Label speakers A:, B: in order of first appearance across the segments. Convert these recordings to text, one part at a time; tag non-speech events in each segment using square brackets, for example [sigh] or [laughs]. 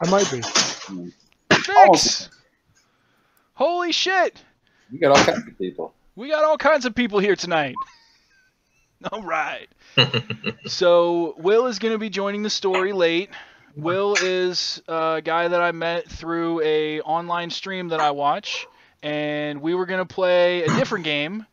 A: I might be.
B: Fix! Holy shit!
C: You got all kinds of people.
B: We got all kinds of people here tonight. [laughs] All right. [laughs] so Will is going to be joining the story late. Will is a guy that I met through a online stream that I watch, and we were going to play a different game,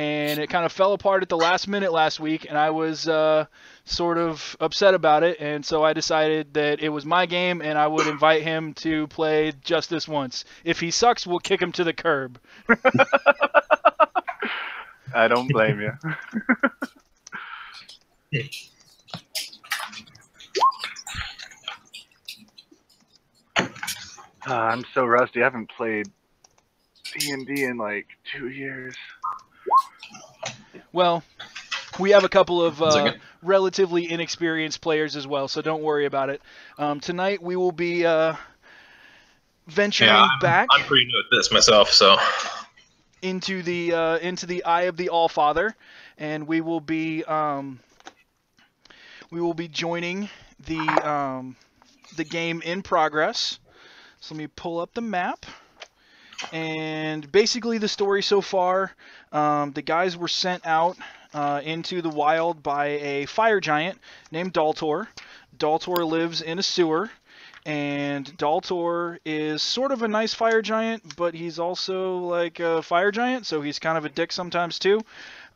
B: and it kind of fell apart at the last minute last week, and I was uh, sort of upset about it, and so I decided that it was my game, and I would invite him to play just this once. If he sucks, we'll kick him to the curb.
D: I don't blame you. [laughs] Uh, I'm so rusty. I haven't played D and D in like two years.
B: Well, we have a couple of uh, relatively inexperienced players as well, so don't worry about it. Um, tonight we will be uh, venturing
E: Yeah, I'm,
B: back
E: I'm pretty new at this myself, so
B: into the uh, into the eye of the All Father, and we will be um, we will be joining the um, the game in progress. So let me pull up the map. And basically, the story so far, um, the guys were sent out uh, into the wild by a fire giant named Daltor. Daltor lives in a sewer, and Daltor is sort of a nice fire giant, but he's also like a fire giant, so he's kind of a dick sometimes too.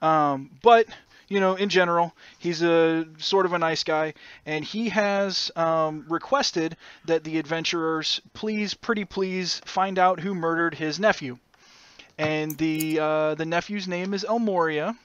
B: Um, but you know, in general, he's a sort of a nice guy, and he has um, requested that the adventurers please, pretty please, find out who murdered his nephew. And the uh, the nephew's name is Elmoria,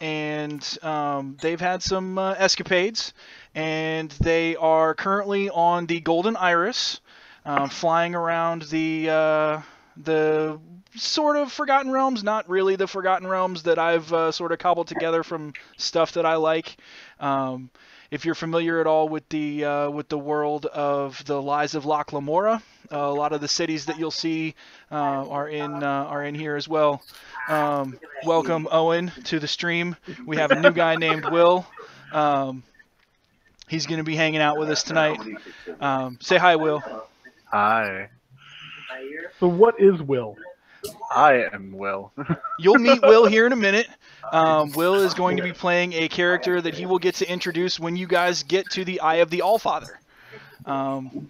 B: and um, they've had some uh, escapades, and they are currently on the Golden Iris, uh, flying around the uh, the sort of Forgotten Realms, not really the Forgotten Realms that I've uh, sort of cobbled together from stuff that I like. Um, if you're familiar at all with the uh, with the world of the Lies of Locke Lamora, uh, a lot of the cities that you'll see uh, are in uh, are in here as well. Um, welcome Owen to the stream. We have a new guy named Will. Um, he's going to be hanging out with us tonight. Um, say hi, Will.
D: Hi,
A: So what is Will?
D: I am Will. [laughs]
B: You'll meet Will here in a minute. Um, Will is going to be playing a character that he will get to introduce when you guys get to the Eye of the Allfather. Um,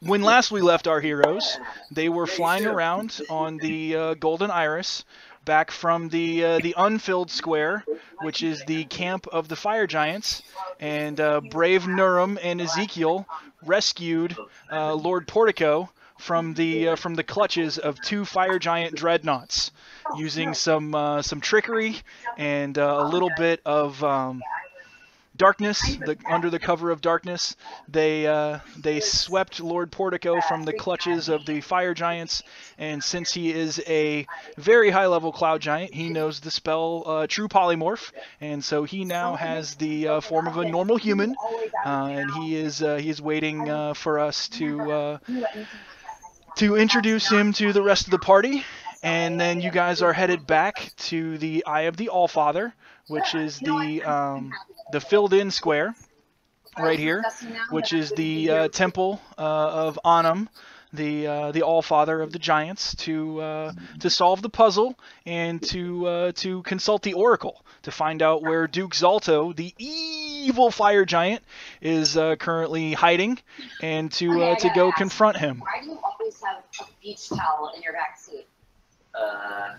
B: when last we left our heroes, they were flying around on the uh, Golden Iris, back from the uh, the unfilled square, which is the camp of the fire giants, and uh, brave Nurum and Ezekiel rescued uh, Lord Portico from the uh, from the clutches of two fire giant dreadnoughts, using some uh, some trickery and uh, a little bit of um, darkness. The, under the cover of darkness, they uh, they swept Lord Portico from the clutches of the fire giants. And since he is a very high level cloud giant, he knows the spell uh, True Polymorph, and so he now has the form of a normal human. And he is he is waiting for us to to introduce him to the rest of the party, and then you guys are headed back to the Eye of the Allfather, which is the um, the filled-in square right here, which is the uh, temple uh, of Annam, the uh, the Allfather of the giants, to uh, to solve the puzzle and to uh, to consult the oracle to find out where Duke Zalto, the evil fire giant, is uh, currently hiding, and to uh, to go confront him.
F: Why do you always have a beach towel in your back seat?
G: Uh,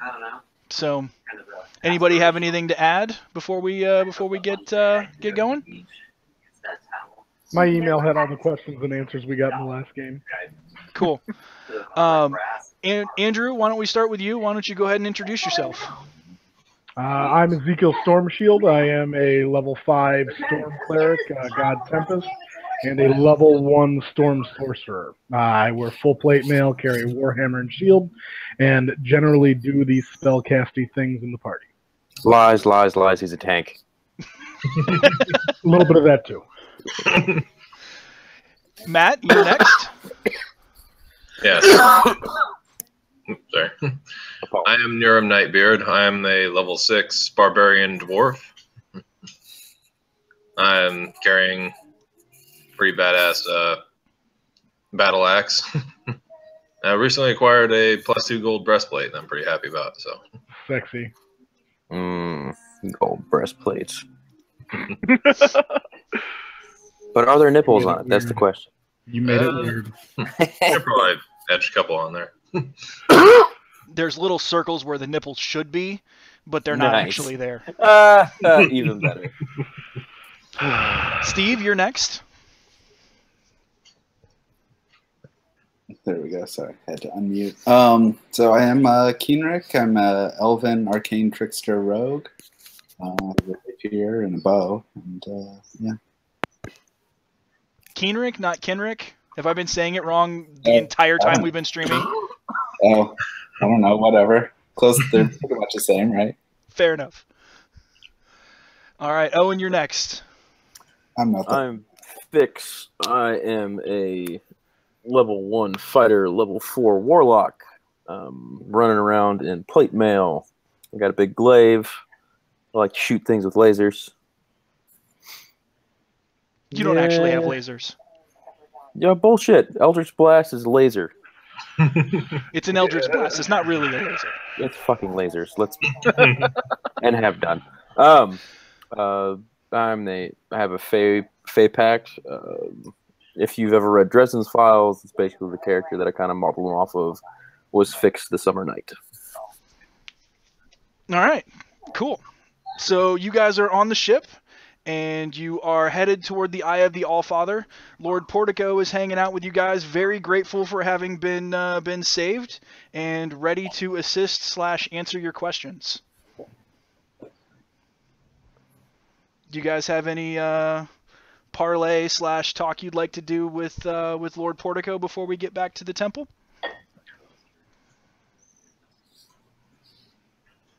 G: I don't know.
B: So,
G: Kind of
B: anybody have anything to add before we uh, before we get uh, get going?
G: It's that towel.
A: My email had all the questions and answers we got in the last game.
B: Cool. [laughs] Um, An- Andrew, why don't we start with you? Why don't you go ahead and introduce yourself?
A: Uh, I'm Ezekiel Stormshield. I am a level 5 Storm Cleric, uh, God Tempest, and a level 1 Storm Sorcerer. Uh, I wear full plate mail, carry a Warhammer and shield, and generally do these spellcasty things in the party.
H: Lies, lies, lies. He's a tank. [laughs]
A: A little bit of that too.
B: Matt, you next. [coughs]
E: yes. Oops, Sorry. I am Nurum Nightbeard. I am a level six barbarian dwarf. I am carrying pretty badass uh, battle axe. [laughs] I recently acquired a plus two gold breastplate that I'm pretty happy about. So
A: Sexy.
H: Mm, gold breastplates. [laughs] But are there nipples on it? That's the question.
A: You made it
E: Uh,
A: weird. [laughs]
E: I probably edged a couple on there.
B: There's little circles where the nipples should be, but they're not
H: Nice.
B: actually there. [laughs]
H: Uh, even better. [sighs]
B: Steve, you're next.
I: There we go. Sorry, I had to unmute. Um, so I am uh, Keenrick. I'm a elven arcane trickster rogue uh, with a rapier and a bow. And uh, yeah,
B: Keenrick, not Kenrick. Have I been saying it wrong the
I: Uh,
B: entire time
I: uh.
B: we've been streaming? [laughs]
I: oh, I don't know, whatever. Close. They're [laughs] pretty much the same, right?
B: Fair enough. All right, Owen, you're next.
I: I'm not.
H: I'm Fix. I am a level one fighter, level four warlock, um, running around in plate mail. I got a big glaive. I like to shoot things with lasers.
B: You don't actually have lasers.
H: Yeah, bullshit. Eldritch Blast is laser.
B: It's an Eldritch Blast. It's not really a laser.
H: It's fucking lasers. Let's [laughs] and have done. Um, uh, I'm the. I have a Fey Fey pact. Um, if you've ever read Dresden's Files, it's basically the character that I kind of modeled him off of. Was fixed the Summer Night.
B: All right, cool. So you guys are on the ship, and you are headed toward the Eye of the Allfather. Lord Portico is hanging out with you guys, very grateful for having been uh, been saved, and ready to assist slash answer your questions. Do you guys have any uh, parlay slash talk you'd like to do with uh, with Lord Portico before we get back to the temple?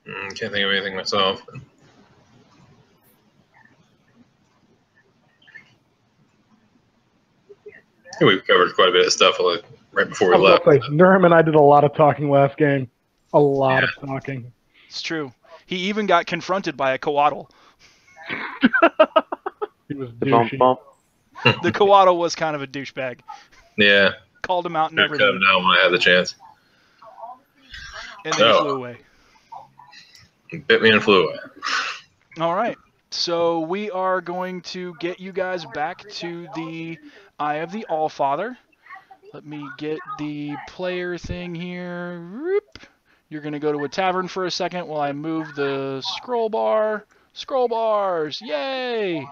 E: Mm, can't think of anything myself. I think we've covered quite a bit of stuff like, right before we
A: I was
E: left.
A: gonna and I did a lot of talking last game. A lot of talking.
B: It's true. He even got confronted by a coatl. [laughs]
A: He was
H: Bump,
A: douchey.
H: bump. [laughs]
B: The coatl was kind of a douchebag.
E: Yeah,
B: Called him out and
E: should have cut him down when I had the chance.
B: and then he
E: Oh.
B: flew away.
E: He bit me and flew away.
B: All right. So we are going to get you guys back to the Eye of the Allfather. Let me get the player thing here. Whoop. You're going to go to a tavern for a second while I move the scroll bar. Scroll bars. Yay.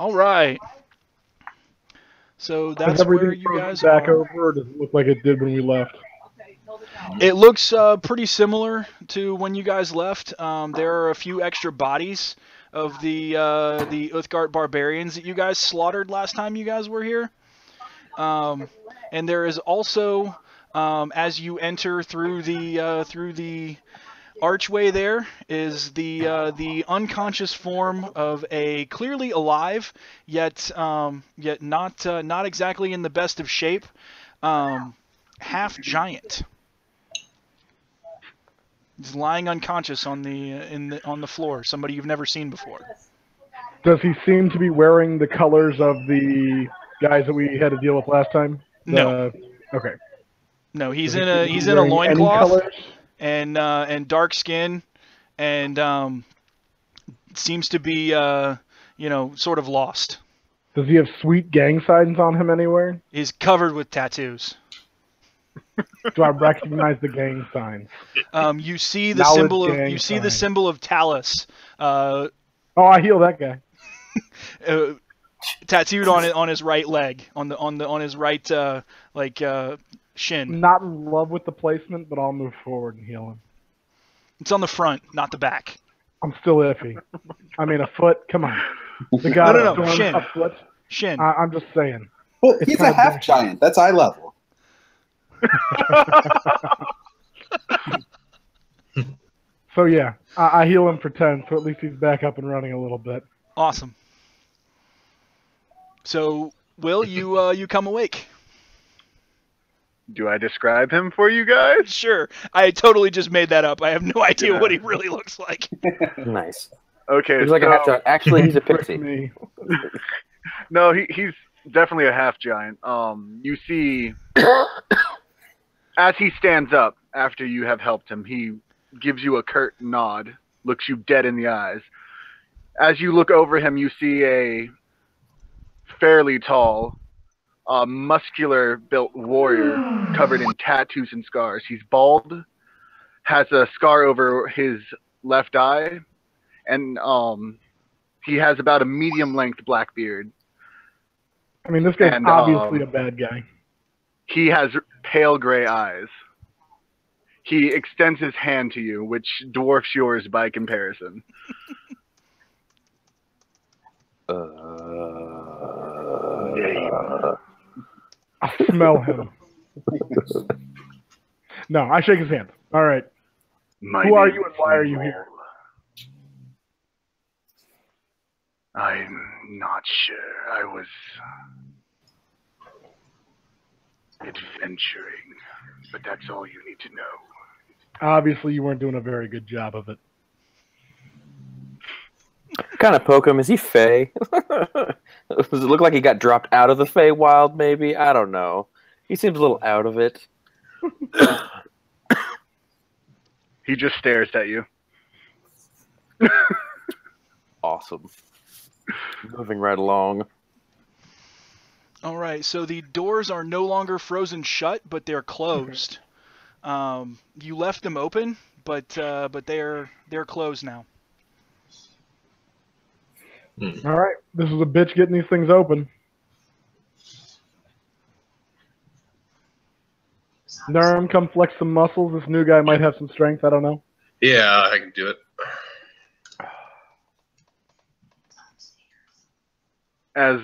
B: All right. So that's where you guys
A: back
B: are.
A: over, does it look like it did when we left?
B: It looks uh, pretty similar to when you guys left. Um, there are a few extra bodies of the uh, the Uthgardt barbarians that you guys slaughtered last time you guys were here. Um, and there is also, um, as you enter through the uh, through the archway, there is the uh, the unconscious form of a clearly alive, yet um, yet not uh, not exactly in the best of shape, um, half giant. He's lying unconscious on the in the on the floor. Somebody you've never seen before.
A: Does he seem to be wearing the colors of the guys that we had to deal with last time?
B: No.
A: Okay.
B: No, he's
A: Does he
B: in a
A: to be
B: he's in a loincloth and uh, and dark skin, and um, seems to be uh, you know sort of lost.
A: Does he have sweet gang signs on him anywhere?
B: He's covered with tattoos.
A: Do I recognize the gang signs?
B: Um, you see the
A: Knowledge
B: symbol of you see the symbol of Talos, uh,
A: Oh, I heal that guy. [laughs]
B: uh, tattooed on it on his right leg, on the on the on his right uh, like uh, shin.
A: Not in love with the placement, but I'll move forward and heal him.
B: It's on the front, not the back.
A: I'm still iffy. I mean, a foot. Come on. The guy
B: No, no, no, shin.
A: a foot.
B: Shin.
A: I, I'm just saying.
I: Well,
A: It's
I: he's a half giant. That's eye level.
A: So yeah, I, I heal him for ten, so at least he's back up and running a little bit.
B: Awesome. So, Will, [laughs] you uh, you come awake?
D: Do I describe him for you guys?
B: Sure. I totally just made that up. I have no idea
D: Yeah.
B: what he really looks like. [laughs]
H: Nice.
D: Okay,
H: He's like
D: so,
H: a half giant. Actually, he's a pixie.
D: no, he, he's definitely a half giant. Um, you see, [coughs] [coughs] [coughs] as he stands up after you have helped him, he gives you a curt nod, looks you dead in the eyes. As you look over him, you see a fairly tall, uh, muscular built warrior [sighs] covered in tattoos and scars. He's bald, has a scar over his left eye, and um, he has about a medium length black beard.
A: I mean, this guy's
D: And,
A: obviously
D: um,
A: a bad guy.
D: He has pale gray eyes. He extends his hand to you, which dwarfs yours by comparison. [laughs]
H: Uh,
A: I smell him. no, I shake his hand. All right.
D: My
A: Who are you and why are you here?
D: I'm not sure. I was adventuring, but that's all you need to know.
A: Obviously, you weren't doing a very good job of it.
H: kind of poke him. Is he Fey? [laughs] Does it look like he got dropped out of the Fey Wild? Maybe I don't know. He seems a little out of it. [coughs]
D: He just stares at you. [laughs]
H: Awesome. Moving right along.
B: All right, so the doors are no longer frozen shut, but they're closed. Um, you left them open, but uh, but they're they're closed now.
A: All right. This is a bitch getting these things open. Nerm, come flex some muscles. This new guy might have some strength. I don't know.
E: Yeah, I can do it.
D: As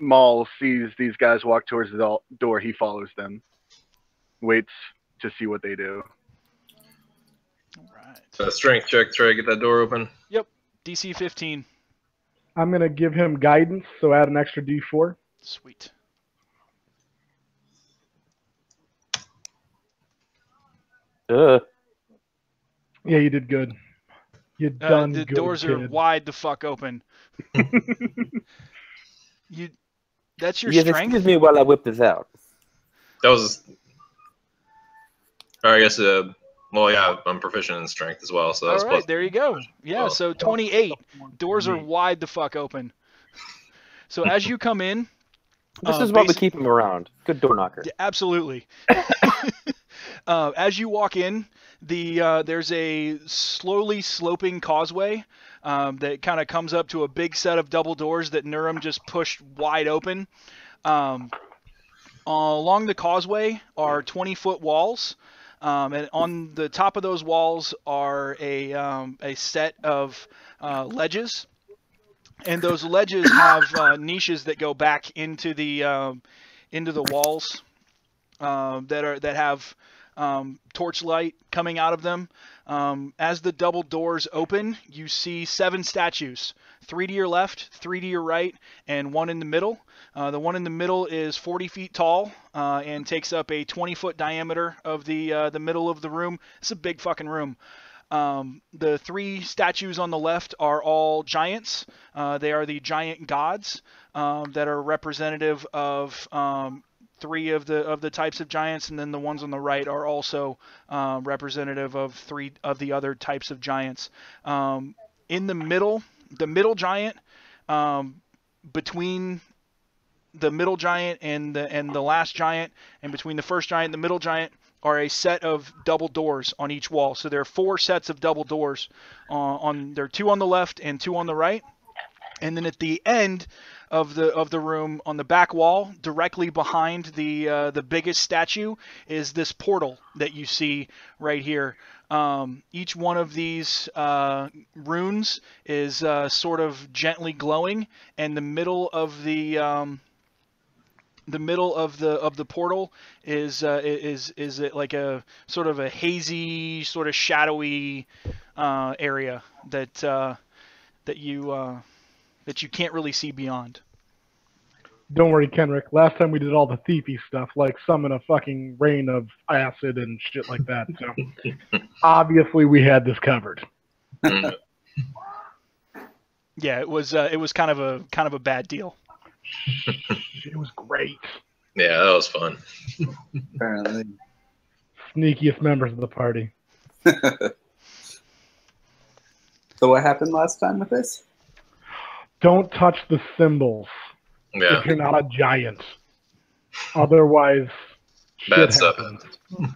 D: Maul sees these guys walk towards the door, he follows them, waits to see what they do.
B: All right,
E: So strength check, try to get that door open. Yep.
B: DC 15.
A: I'm gonna give him guidance, so add an extra D4.
B: Sweet.
H: Uh,
A: Yeah, you did good. You
B: Uh,
A: done
B: the
A: good,
B: doors are wide the fuck open. [laughs] you, that's your
H: yes,
B: strength.
H: excuse me while I whip this out.
E: That was. Or I guess. Uh, well, yeah, I'm proficient in strength as well, so
B: All
E: that's
B: right,
E: plus.
B: there you go. Yeah,
E: Oh.
B: so 28. Doors are wide the fuck open. So as you come in, [laughs]
H: This
B: uh,
H: is why we
B: basic-
H: keep him around. Good door knocker.
B: Absolutely. [laughs] [laughs] uh, as you walk in, the uh, there's a slowly sloping causeway um, that kind of comes up to a big set of double doors that Nurum just pushed wide open. Um, along the causeway are 20 foot walls. Um, and on the top of those walls are a, um, a set of uh, ledges, and those ledges have uh, niches that go back into the um, into the walls um, that are that have um, torchlight coming out of them. Um, as the double doors open, you see seven statues: three to your left, three to your right, and one in the middle. Uh, the one in the middle is 40 feet tall uh, and takes up a 20 foot diameter of the uh, the middle of the room. It's a big fucking room. Um, the three statues on the left are all giants. Uh, they are the giant gods um, that are representative of um, three of the of the types of giants, and then the ones on the right are also uh, representative of three of the other types of giants. Um, in the middle, the middle giant, um, between the middle giant and the and the last giant, and between the first giant and the middle giant are a set of double doors on each wall. So there are four sets of double doors. Uh, on there are two on the left and two on the right, and then at the end of the of the room on the back wall, directly behind the uh, the biggest statue, is this portal that you see right here. Um, each one of these uh, runes is uh, sort of gently glowing, and the middle of the um, the middle of the of the portal is uh, is is it like a sort of a hazy, sort of shadowy uh, area that uh, that you uh, that you can't really see beyond.
A: Don't worry, Kenrick. Last time we did all the thiefy stuff, like summon a fucking rain of acid and shit like that. So [laughs] obviously we had this covered. [laughs]
B: Yeah, it was uh, it was kind of a kind of a bad deal.
A: It was great.
E: Yeah, that was fun.
I: Apparently.
A: Sneakiest members of the party. [laughs]
I: So what happened last time with this?
A: Don't touch the symbols
E: Yeah,
A: if you're not a giant. Otherwise, shit
E: bad stuff.
A: happens. [laughs]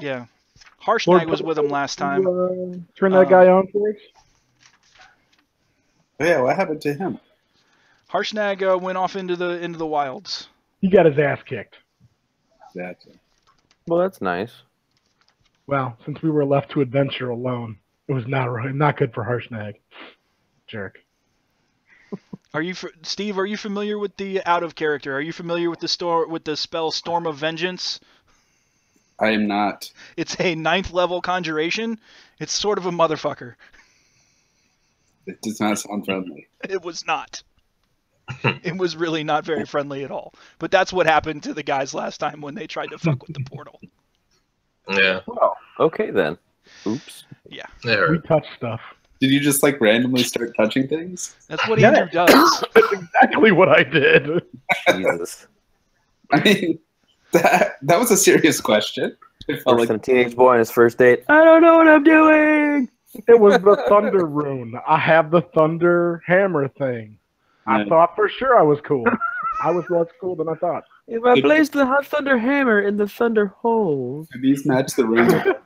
B: Yeah. Harshnag
A: Lord-
B: was with him last time.
A: Uh, turn that
B: Um,
A: guy on for us.
I: Oh, yeah, what happened to him?
B: Harshnag uh, went off into the into the wilds.
A: He got his ass kicked.
I: Gotcha.
H: Well, that's nice.
A: Well, since we were left to adventure alone, it was not not good for Harshnag. Jerk.
B: Are you Steve? Are you familiar with the out of character? Are you familiar with the store with the spell Storm of Vengeance?
I: I am not.
B: It's a ninth level conjuration. It's sort of a motherfucker.
I: It does not sound friendly. [laughs]
B: It was not. it was really not very friendly at all. But that's what happened to the guys last time when they tried to fuck with the [laughs] portal.
E: Yeah,
H: Well, okay then. Oops.
E: it
A: We touch stuff.
I: Did you just like randomly start touching things?
B: That's what
A: Yeah.
B: Andrew does. [laughs]
A: That's exactly what I did.
H: Jesus.
I: I mean, that that was a serious question. It felt like
H: some teenage boy on his first date. I don't know what I'm doing.
A: It was the thunder rune. I have the thunder hammer thing. I
I: Yeah.
A: thought for sure I was cool. I was less cool than I thought.
H: If I place the hot thunder hammer in the thunder hole.
I: do these match the runes that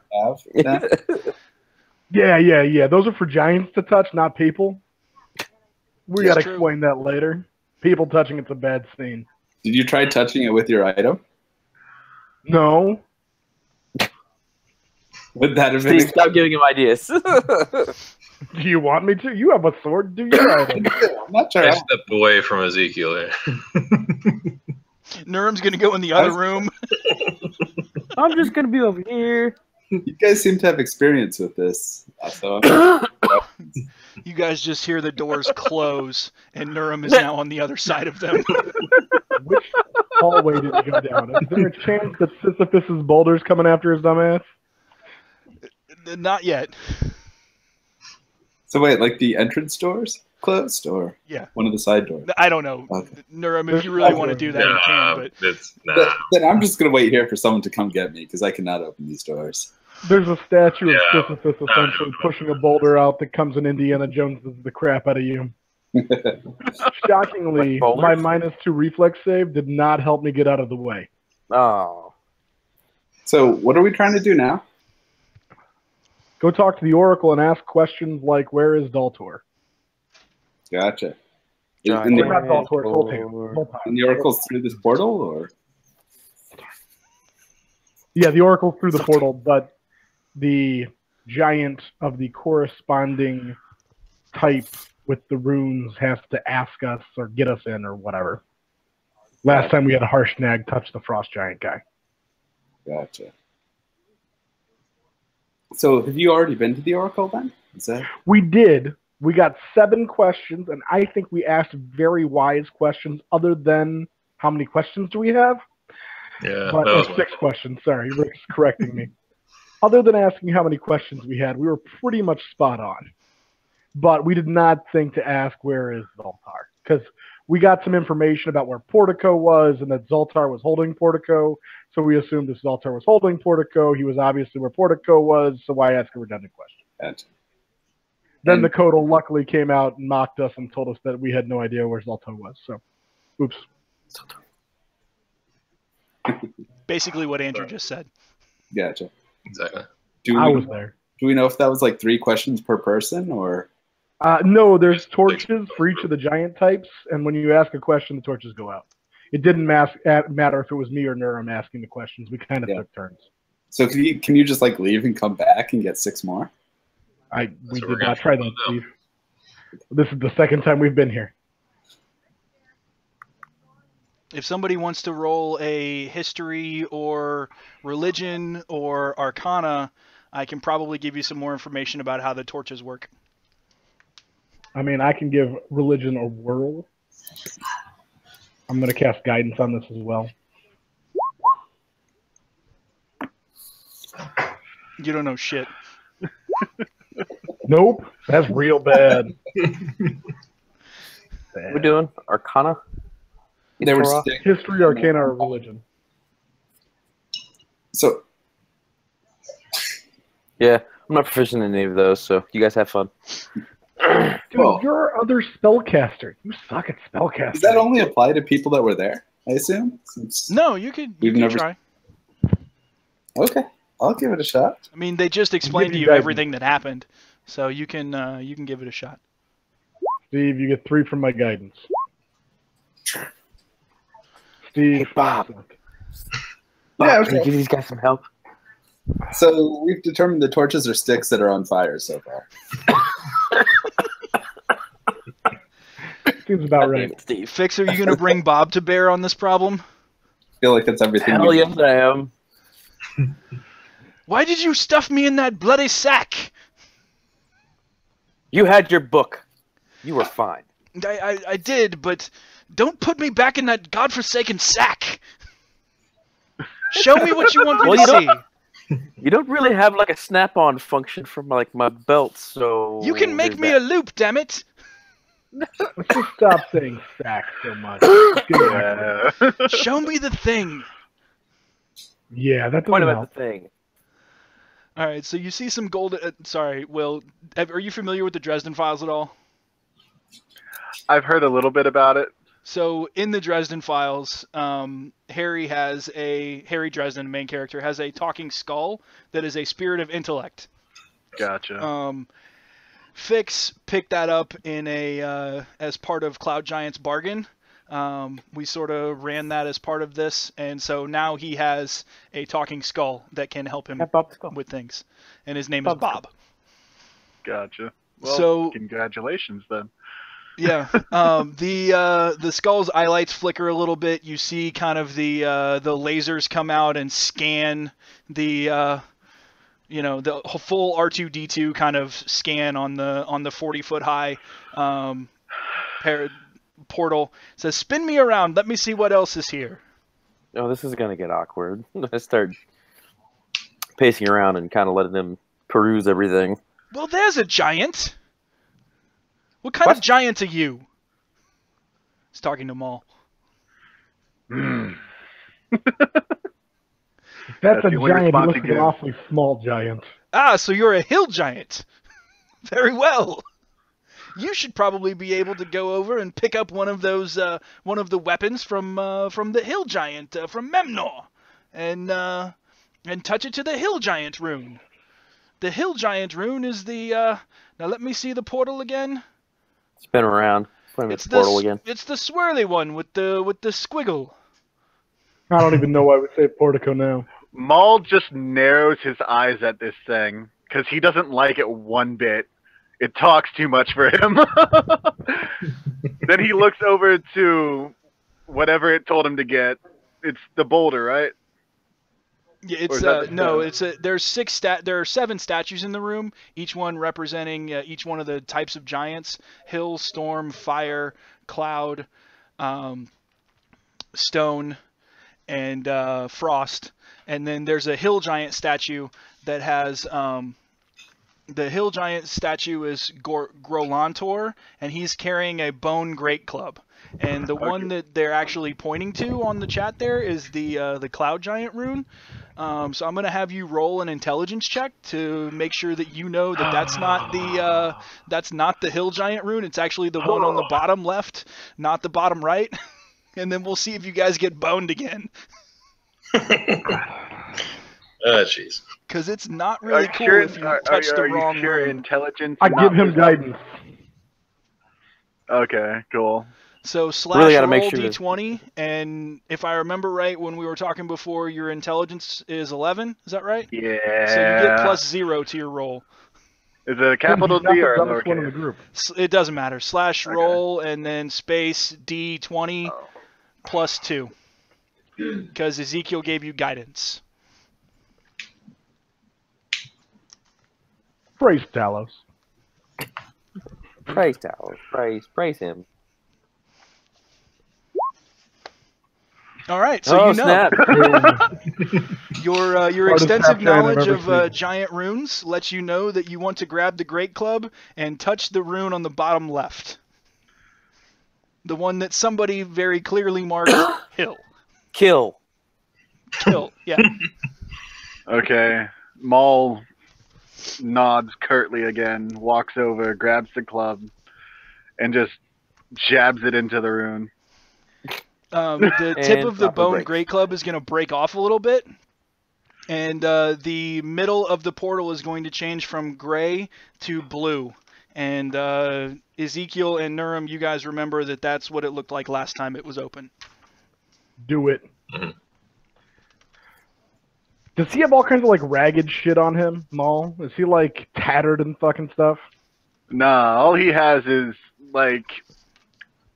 I: we have? [laughs] then?
A: Yeah, yeah, yeah. Those are for giants to touch, not people. We gotta explain that later. People touching it's a bad scene.
I: Did you try touching it with your item?
A: No.
I: Would that have been?
H: Stop giving him ideas. [laughs]
A: Do you want me to? You have a sword. Do your item.
I: I'm not sure.
E: I stepped away from Ezekiel there. [laughs]
B: Nurm's gonna go in the other room. [laughs]
H: I'm just gonna be over here.
I: You guys seem to have experience with this. So [coughs]
B: You guys just hear the doors close, and Nurum is now on the other side of them. [laughs]
A: Which hallway did you go down? Is there a chance that Sisyphus's boulder's coming after his dumbass?
B: Not yet.
I: So wait, like the entrance doors closed, or
B: Yeah.
I: one of the side doors?
B: I don't know.
I: Okay.
B: Nurum, if you really want to do that, you can. But
E: it's nah.
I: Then, then I'm just gonna wait here for someone to come get me because I cannot open these doors.
A: There's a statue
E: Yeah.
A: of Sisyphus essentially pushing a boulder out that comes in Indiana Jones the crap out of you. [laughs] Shockingly,
H: Like
A: my minus two reflex save did not help me get out of the way.
H: Oh.
I: So what are we trying to do now?
A: Go talk to the Oracle and ask questions like, "Where is Daltor?"
I: Gotcha.
H: Giant
I: And
A: We're
I: the,
A: not Daltor.
H: Or-
A: Zoltan. Zoltan.
I: and the oracle's through this portal, or
A: Yeah, the Oracle through the portal, but the giant of the corresponding type with the runes has to ask us or get us in or whatever. Last time we had a Harshnag touch the frost giant guy.
I: gotcha. So have you already been to the oracle then? Is that
A: We did. We got seven questions, and I think we asked very wise questions. Other than how many questions do we have?
E: Yeah,
A: But
E: that
A: or
E: was one.
A: six questions. Sorry, Rick's correcting me. [laughs] Other than asking how many questions we had, we were pretty much spot on. But we did not think to ask where is Zoltar because we got some information about where Portico was and that Zoltar was holding Portico. So we assumed if Zoltar was holding Portico, he was obviously where Portico was. So why ask a redundant question?
I: gotcha.
A: Then
I: And-
A: the coatl luckily came out and mocked us and told us that we had no idea where Zoltar was. So, oops.
B: basically, what Andrew just said.
I: Gotcha.
E: Exactly.
I: Do
A: I
I: we,
A: was there.
I: do we know if that was like three questions per person or
A: Uh, no, there's torches for each of the giant types, and when you ask a question, the torches go out. It didn't mas- matter if it was me or Nurum asking the questions. We kind of
I: Yeah.
A: took turns.
I: so can you can you just like leave and come back and get six more?
A: I we
E: we're
A: did not try that. Steve. This is the second time we've been here.
B: If somebody wants to roll a history or religion or arcana, I can probably give you some more information about how the torches work.
A: I mean, I can give religion a whirl. I'm going to cast guidance on this as well.
B: You don't know shit. [laughs]
A: Nope, that's real bad.
H: What are we doing? Arcana?
I: There were
A: History, Arcana, or Religion.
I: so
H: Yeah, I'm not proficient in any of those, so you guys have fun.
A: Dude,
I: Well-
A: you're our other spellcaster. You suck at spellcasting.
I: does that only apply to people that were there? I assume. Since
B: No, you could. You
I: We've never-
B: try.
I: okay, I'll give it a shot.
B: I mean, they just explained to
A: you
B: you everything that happened, so you can uh, you can give it a shot.
A: Steve, you get three from my guidance. Steve.
H: Hey, Bob.
I: Yeah,
H: Can you
I: okay.
H: give these guys some help?
I: So we've determined the torches are sticks that are on fire so far.
A: Seems about
H: God
A: right.
H: Steve.
B: Fix, are you going to bring Bob to bear on this problem?
I: I feel like that's everything.
H: Hell
I: we-
H: yes, I am.
B: Why did you stuff me in that bloody sack?
H: You had your book. You were fine.
B: I, I, I did, but don't put me back in that godforsaken sack. Show me what you want me
H: Well,
B: to
H: you
B: see.
H: don't- You don't really have like a snap-on function from like my belt, so
B: You can make me
H: that.
B: a loop, damn it.
A: Let's [laughs] just stop saying sack so much.
D: Yeah.
B: Show me the thing.
A: Yeah, that
H: point about the thing.
B: All right, so you see some gold. Uh, sorry, Will. Are you familiar with the Dresden Files at all?
D: I've heard a little bit about it.
B: So in the Dresden Files, um, Harry has a Harry Dresden, main character, has a talking skull that is a spirit of intellect.
D: Gotcha.
B: Um, Fix picked that up in a uh, as part of Cloud Giant's bargain. Um, we sort of ran that as part of this, and so now he has a talking skull that can help him
H: Yeah,
B: with things, and his name
H: Bob
B: is Bob.
D: Gotcha. Well,
B: So-
D: congratulations then.
B: Yeah. Um, [laughs] the uh, the skull's eye lights flicker a little bit. You see kind of the uh, the lasers come out and scan the uh, you know the full R2D2 kind of scan on the on the 40 foot high um, par- portal. Says spin me around. Let me see what else is here.
H: Oh, this is gonna get awkward. [laughs] I start pacing around and kind of letting them peruse everything.
B: Well, there's a giant. What kind
H: What?
B: of giant are you? He's talking to Maul.
D: Hmm. [laughs]
A: That's,
D: That's
A: a giant. He
D: response
A: looks like an awfully small giant.
B: Ah, so you're a hill giant. [laughs] Very well. You should probably be able to go over and pick up one of those, uh, one of the weapons from uh, from the hill giant uh, from Memnor, and uh, and touch it to the hill giant rune. The hill giant rune is the. Uh, now let me see the portal again.
H: Spin around. Put him in
B: It's
H: the
B: the
H: portal again.
B: it's the swirly one with the with the squiggle.
A: I don't even know why we say Portico now.
D: Maul just narrows his eyes at this thing because he doesn't like it one bit. It talks too much for him. [laughs] then he looks over to whatever it told him to get. It's the boulder, right?
B: Yeah, it's
D: that
B: uh, no, it's a, there's six stat there are seven statues in the room, each one representing uh, each one of the types of giants: hill, storm, fire, cloud, um, stone, and uh, frost. And then there's a hill giant statue that has um, the hill giant statue is Gor- Grolantor, and he's carrying a bone great club. And the one that they're actually pointing to on the chat there is the uh, the cloud giant rune. Um, so I'm gonna have you roll an intelligence check to make sure that you know that that's not the uh, that's not the hill giant rune. It's actually the one on the bottom left, not the bottom right. [laughs] and then we'll see if you guys get boned again, [laughs]
E: Ah, jeez.
B: because it's not really
D: you
B: cool
D: sure,
B: if you
D: are,
B: touch
D: are,
B: the
D: are
B: wrong
D: you sure intelligence?
A: I give him guidance.
D: Okay, cool.
B: So slash
H: Really
B: roll
H: make sure
B: d20, and if I remember right, when we were talking before, your intelligence is 11. Is that right?
D: Yeah.
B: So you get plus zero to your roll.
D: Is it a capital D or a
A: dumbest one in the
D: lowercase?
A: group.
B: It doesn't matter. Slash
D: Okay.
B: roll and then space d20
D: Oh.
B: plus two, because Ezekiel gave you guidance.
A: Praise Talos.
H: Praise Talos. Praise, praise him.
B: All right, so
H: oh
B: you know
H: snap! [laughs]
B: your uh, your extensive knowledge of uh, giant runes lets you know that you want to grab the Great Club and touch the rune on the bottom left. the one that somebody very clearly marked [coughs] Hill.
H: Kill.
B: Kill. Yeah. [laughs]
D: Okay. Maul nods curtly again, walks over, grabs the club, and just jabs it into the rune.
B: Um, the [laughs] tip of the bone
H: break.
B: great club is going to break off a little bit, and uh, the middle of the portal is going to change from gray to blue. And uh, Ezekiel and Nurum, you guys remember that that's what it looked like last time it was open.
A: Do it. Does he have all kinds of like ragged shit on him, Maul? Is he like tattered and fucking stuff?
D: Nah, all he has is like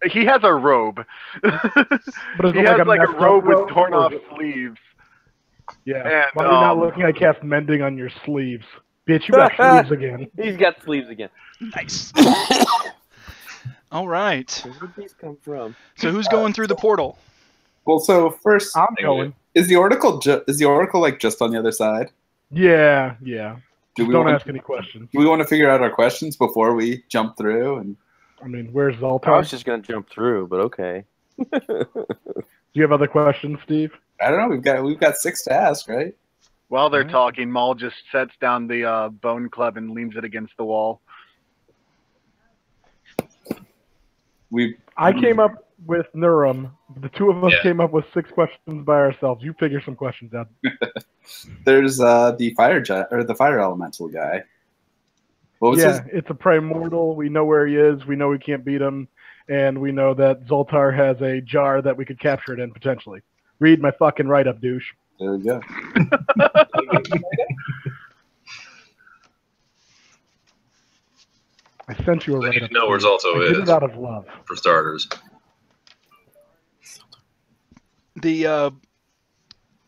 D: he has a robe.
A: But is [laughs]
D: he
A: it
D: has
A: like a
D: like a
A: messed up
D: robe with torn off sleeves.
A: Yeah.
D: And,
A: Why are you not
D: um,
A: looking? I cast mending on your sleeves. Bitch, you got [laughs] sleeves again.
H: He's got sleeves again.
B: Nice. [laughs] All right.
H: Where did these come from?
B: So who's going through the portal?
I: Well, so first,
A: I'm going.
I: Is the oracle ju- is the oracle like just on the other side?
A: Yeah, yeah.
I: Do we
A: Don't
I: want
A: ask any questions.
I: do we want to figure out our questions before we jump through? And
A: I mean, where's
H: I
A: Zoltar?
H: was just gonna jump through, but okay. [laughs]
A: Do you have other questions, Steve?
I: I don't know. We've got we've got six to ask, right?
D: While they're
A: Alright.
D: talking, Maul just sets down the uh, bone club and leans it against the wall.
I: We
A: I came up with Nurum. The two of us
E: Yeah.
A: came up with six questions by ourselves. You figure some questions out. [laughs]
I: there's uh the fire gi- or the fire elemental guy. What was
A: yeah,
I: his?
A: it's a primordial. We know where he is. We know we can't beat him, and we know that Zoltar has a jar that we could capture it in potentially. Read my fucking write up, douche.
I: There we go. [laughs]
A: I sent you a
E: We
A: write
E: need
A: up.
E: to know where Zalto
A: I did
E: is.
A: it out of love.
E: For starters.
B: The uh,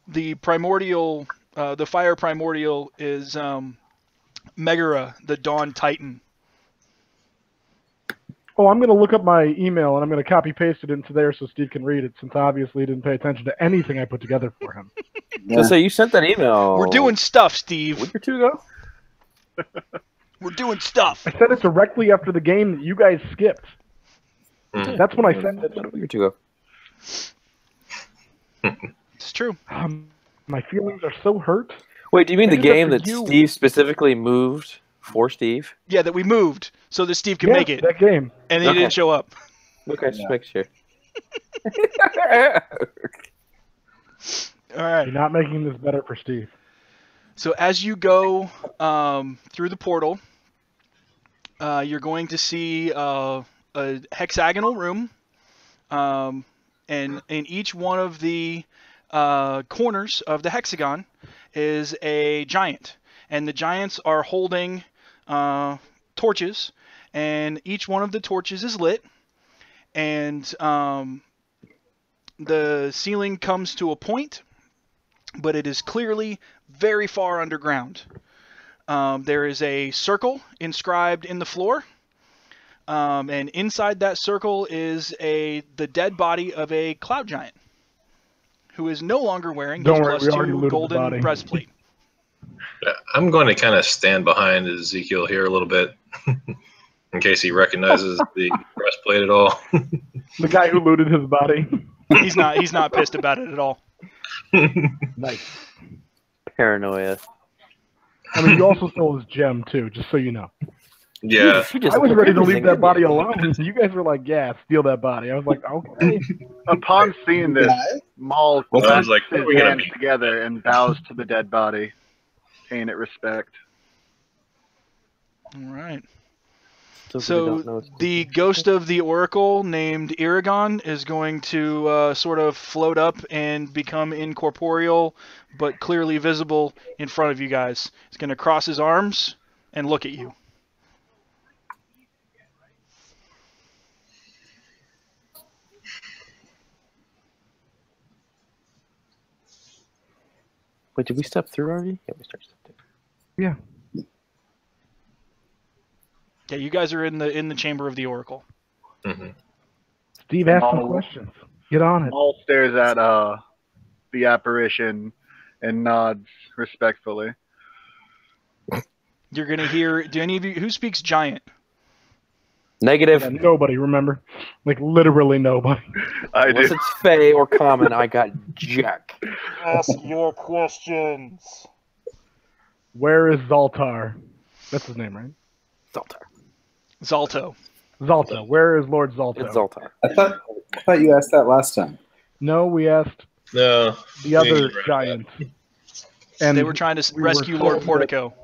B: the primordial, uh, the fire primordial is um, Maegera, the Dawn Titan.
A: Oh, I'm going to look up my email and I'm going to copy paste it into there so Steve can read it, since obviously he didn't pay attention to anything I put together for him. [laughs]
I: Yeah.
H: So you sent that email.
B: We're doing stuff, Steve.
H: a week or two ago. [laughs]
B: We're doing stuff.
A: I sent it directly after the game that you guys skipped.
E: Mhm.
A: That's when I sent it.
H: About a week or two ago.
B: It's true.
A: Um, my feelings are so hurt.
H: Wait, do you mean
A: I
H: the game that
A: you.
H: Steve specifically moved for Steve?
B: Yeah, that we moved so that Steve could
A: Yeah,
B: make it,
A: that game.
B: and he
H: Okay.
B: didn't show up.
H: Okay, just
I: Yeah.
H: make sure. [laughs]
B: All right.
A: You're not making this better for Steve.
B: So as you go um, through the portal, uh, you're going to see uh, a hexagonal room, um, and in each one of the uh, corners of the hexagon is a giant, and the giants are holding uh, torches, and each one of the torches is lit, and um, the ceiling comes to a point, but it is clearly very far underground. Um, there is a circle inscribed in the floor, um, and inside that circle is a the dead body of a cloud giant, who is no longer wearing
A: Don't
B: his
A: worry,
B: plus
A: we already
B: two golden breastplate.
E: I'm going to kind of stand behind Ezekiel here a little bit, [laughs] in case he recognizes [laughs] the breastplate at all.
A: The guy who looted his body.
B: he's not he's not pissed about it at all. [laughs]
A: nice.
H: Paranoia.
A: I mean, you also stole his gem too, just so you know.
E: Yeah, [laughs]
H: She just
A: I was ready to leave that body
H: you?
A: alone. You guys were like, "Yeah, steal that body." I was like, "Okay." [laughs]
D: Upon seeing this,
I: Guys?
D: Maul
I: What's
E: I was like,
D: his
E: we
D: hands
E: be?"
D: together and bows to the dead body, paying it respect.
B: All right.
H: Still really
B: So
H: don't know it's-
B: the ghost of the oracle named Iragon is going to uh, sort of float up and become incorporeal, but clearly visible in front of you guys. He's going to cross his arms and look at you.
H: Wait, did we step through already? Yeah, we started. Step through.
A: Yeah.
B: Yeah, you guys are in the in the chamber of the oracle.
E: hmm
A: Steve asked some questions. Get on it.
D: All stares at uh the apparition and nods respectfully.
B: You're going to hear. Do any of you who speaks giant?
H: Negative.
A: Yeah, nobody, remember? Like literally nobody.
D: I
H: Unless
D: do.
H: it's Fey or common, I got Jack.
B: Ask your questions.
A: Where is Zaltar? That's his name, right?
H: Zaltar.
B: Zalto.
A: Zalta. Where is Lord Zalta?
H: It's Zaltar.
I: I thought I thought you asked that last time.
A: No, we asked
E: No.
A: the other
E: Yeah, right.
A: giant. And
B: they were trying to
A: we
B: rescue
A: told
B: Lord
A: that-
B: Portico.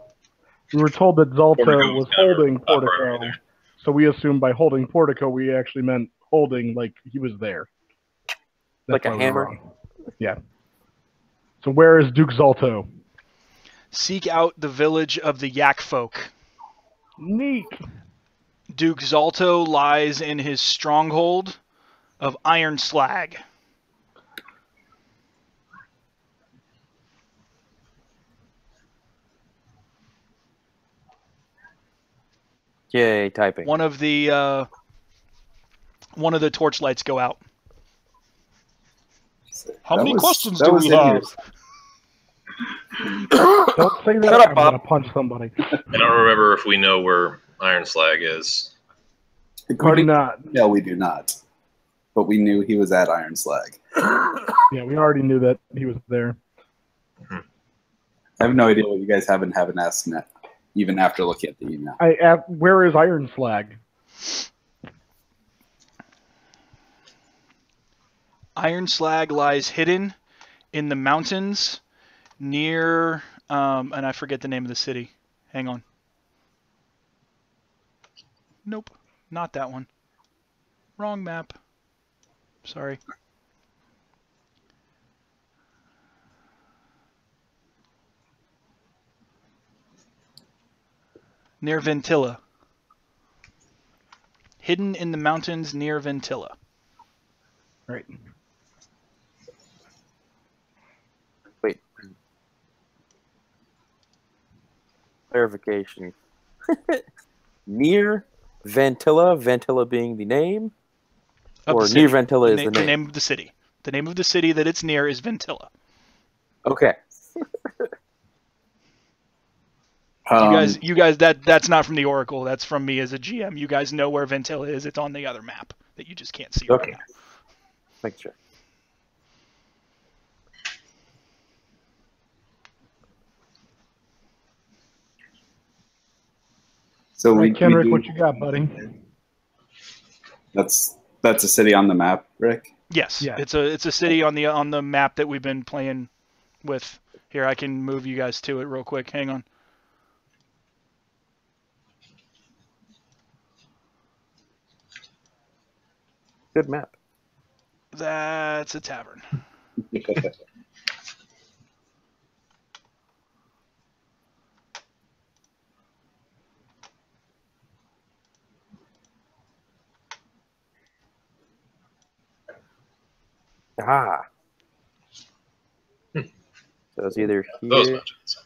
A: we were told that Zalta
E: Portico
A: was
E: was
A: holding
E: up for
A: Portico.
E: Either.
A: So we assumed by holding Portico, we actually meant holding like he was there.
H: Like a
A: why we
H: hammer?
A: Yeah. So where is Duke Zalto?
B: Seek out the village of the Yak folk.
A: Neat.
B: Duke Zalto lies in his stronghold of Iron Slag.
H: Yay, typing.
B: One of the uh, one of the torch lights go out. How
I: That
B: many
I: was-
B: questions do we have?
A: Don't say that.
H: Shut up,
A: I'm
H: Bob.
A: gonna punch somebody.
E: I don't remember if we know where Iron Slag is.
A: We do not.
I: no, we do not. But we knew he was at Iron Slag.
A: Yeah, we already knew that he was there.
I: I have no idea what you guys have and haven't asked net, even after looking at the email.
A: I asked, where is Iron Slag?
B: Iron Slag lies hidden in the mountains near, um, and I forget the name of the city. Hang on. Nope, not that one. Wrong map. Sorry. Near Ventilla. Hidden in the mountains near Ventilla.
A: Right.
H: Wait. Clarification. [laughs] Near Ventilla, Ventilla being the name,
B: of
H: or
B: the
H: near Ventilla
B: the,
H: is
B: na-
H: the
B: the
H: name.
B: name of the city. The name of the city that it's near is Ventilla.
H: Okay.
B: You
I: Um,
B: guys, you guys, that that's not from the Oracle. That's from me as a GM. You guys know where Ventil is. It's on the other map that you just can't see
H: Okay.
B: right now.
H: Make sure.
I: so we,
A: Right, Kenrick,
I: we do-
A: what you got, buddy?
I: that's that's a city on the map, Rick.
B: Yes,
A: Yeah.
B: it's a it's a city on the on the map that we've been playing with. Here, I can move you guys to it real quick. Hang on.
H: Good map.
B: That's a tavern. [laughs]
H: Ah.
E: Hmm.
H: So it's either
E: Those
H: here.
E: mountains.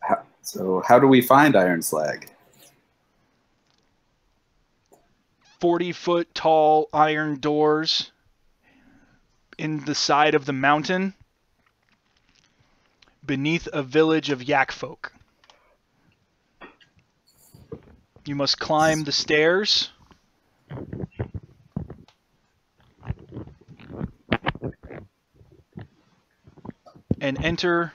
I: How, so how do we find Iron Slag?
B: Forty foot tall iron doors in the side of the mountain beneath a village of yak folk. You must climb the stairs. And enter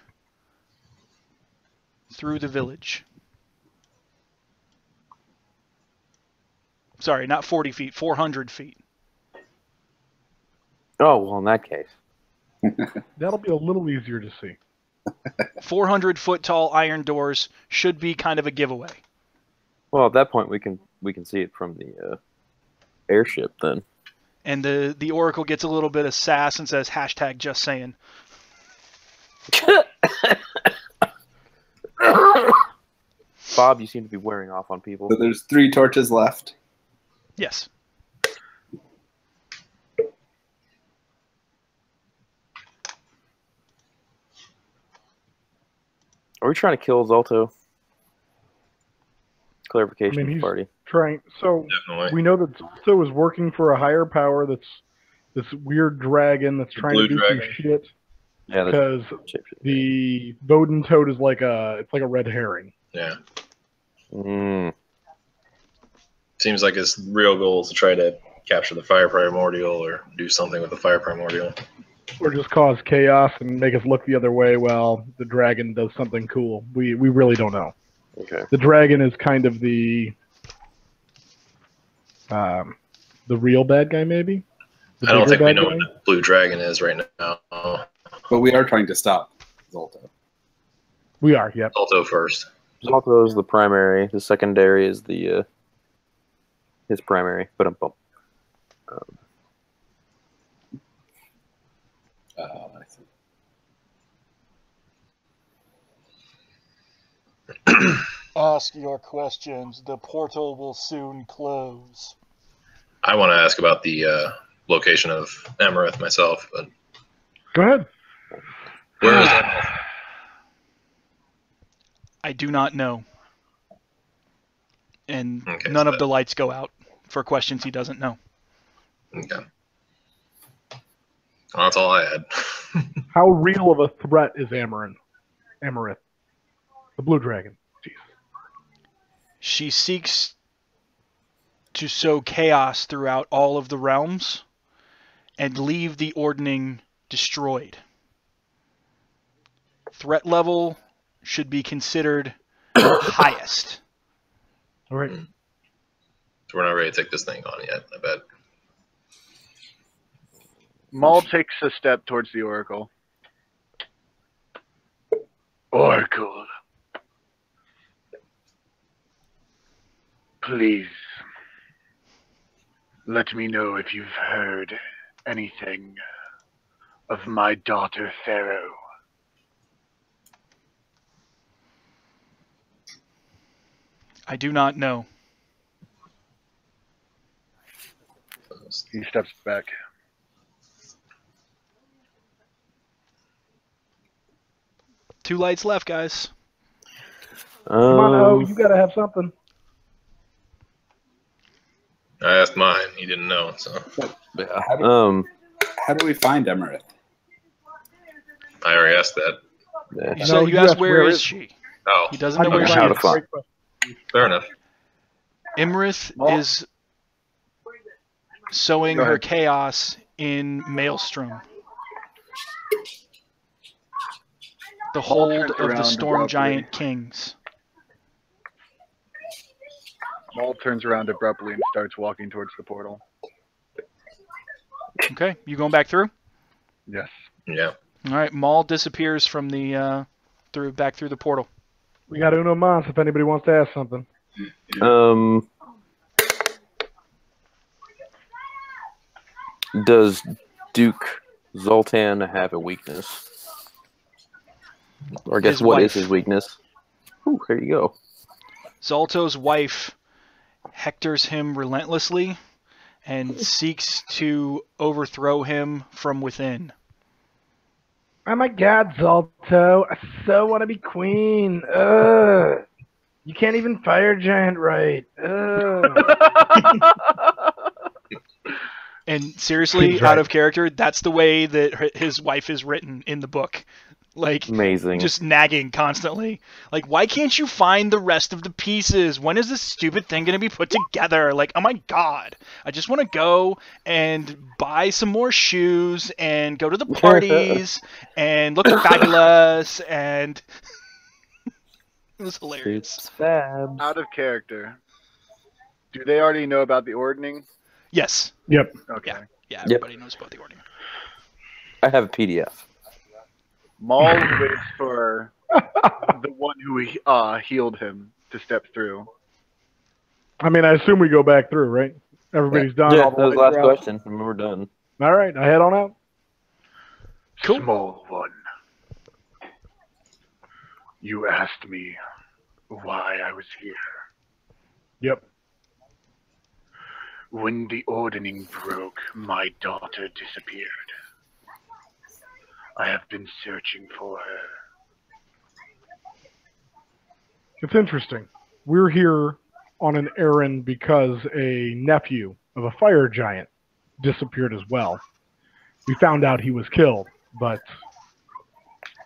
B: through the village. Sorry, not 40 feet, 400 feet.
H: Oh well, in that case, [laughs]
A: That'll be a little easier to see.
B: 400 foot tall iron doors should be kind of a giveaway.
H: well at that point we can we can see it from the uh, airship then.
B: And the, the Oracle gets a little bit of sass and says, hashtag just saying. [laughs]
H: Bob, you seem to be wearing off on people.
I: So there's three torches left.
B: Yes.
H: Are we trying to kill Zalto? Clarification
A: I mean, he's-
H: party.
A: Trying. So
E: Definitely.
A: we know that Zalto is working for a higher power. That's this weird dragon that's trying to do
E: dragon.
A: some shit.
H: Yeah,
A: because
H: shapeshifter.
A: the Bowden toad is like a it's like a red herring.
E: Yeah.
H: Mm,
E: Seems like his real goal is to try to capture the fire primordial or do something with the fire primordial.
A: Or just cause chaos and make us look the other way while the dragon does something cool. We we really don't know.
H: okay.
A: The dragon is kind of the um, the real bad guy, maybe. The
E: I don't think we know
A: guy?
E: what the blue dragon is right now.
I: But we are trying to stop Zalto.
A: We are. Yep.
E: Alto first.
H: Zalto is the primary. The secondary is the uh, his primary. But I'm bump.
I: Uh, I see. [clears throat]
B: Ask your questions. The portal will soon close.
E: I want to ask about the uh, location of Emerith myself, but
A: Go ahead.
E: Where is Emerith? [sighs]
B: I do not know. And
E: Okay,
B: none
E: so
B: of the lights go out for questions he doesn't know.
E: Okay. Well, that's all I had. [laughs]
A: How real of a threat is Amarin? Amarith, the blue dragon. Jeez.
B: She seeks to sow chaos throughout all of the realms and leave the ordning destroyed. Threat level should be considered [coughs] highest.
A: All right.
E: So we're not ready to take this thing on yet, I bet.
D: Maul takes a step towards the Oracle. Oracle. Please. Let me know if you've heard anything of my daughter Pharaoh.
B: I do not know.
D: He steps back.
B: Two lights left, guys.
A: Come on, oh,
H: Um,
A: you gotta have something.
E: I asked mine. He didn't know. So
I: But uh, how, do,
H: um,
I: how do we find Emerith?
E: I already asked that.
H: yeah.
B: You
A: No,
B: said you
A: you
B: asked
A: asked
B: where
A: where
B: is
A: is-
B: she?
E: Oh,
B: He doesn't know
A: know
B: where she is.
H: Find-
E: fair enough.
B: Iymrith
D: Well-
B: is sowing her chaos in Maelstrom. The hold of the Storm
D: abruptly.
B: Giant Kings.
D: Maul turns around abruptly and starts walking towards the portal.
B: Okay, you going back through?
D: Yes.
E: Yeah.
B: All right, Maul disappears from the uh, through back through the portal.
A: We got Uno Mas if anybody wants to ask something.
H: Um, does Duke Zoltan have a weakness? Or I guess
B: His
H: what is
B: wife.
H: his weakness? Ooh, here you go.
B: Zalto's wife hectors him relentlessly and seeks to overthrow him from within.
A: Oh my God, Zalto! I so want to be queen. Ugh. You can't even fire giant right. [laughs]
B: And seriously,
A: He's
B: out of character, that's the way that his wife is written in the book. Like
H: Amazing.
B: just nagging constantly. Like, why can't you find the rest of the pieces? When is this stupid thing going to be put together? Like, oh my god. I just want to go and buy some more shoes and go to the parties [laughs] and look fabulous and [laughs] it was hilarious.
H: Fab.
D: Out of character. Do they already know about the ordning?
B: Yes.
A: yep.
D: Okay.
B: Yeah. Yeah,
H: Yep.
B: everybody knows about the order.
H: I have a PDF.
D: Maul waits for the one who uh, healed him to step through.
A: I mean, I assume we go back through, right? Everybody's done.
H: Yeah,
A: all
H: that was the last
A: throughout?
H: question. and we're done.
A: All right, I head on out.
B: Cool.
D: Small one. You asked me why I was here.
A: Yep.
D: When the ordning broke, my daughter disappeared. I have been searching for her.
A: It's interesting. We're here on an errand because a nephew of a fire giant disappeared as well. We found out he was killed, but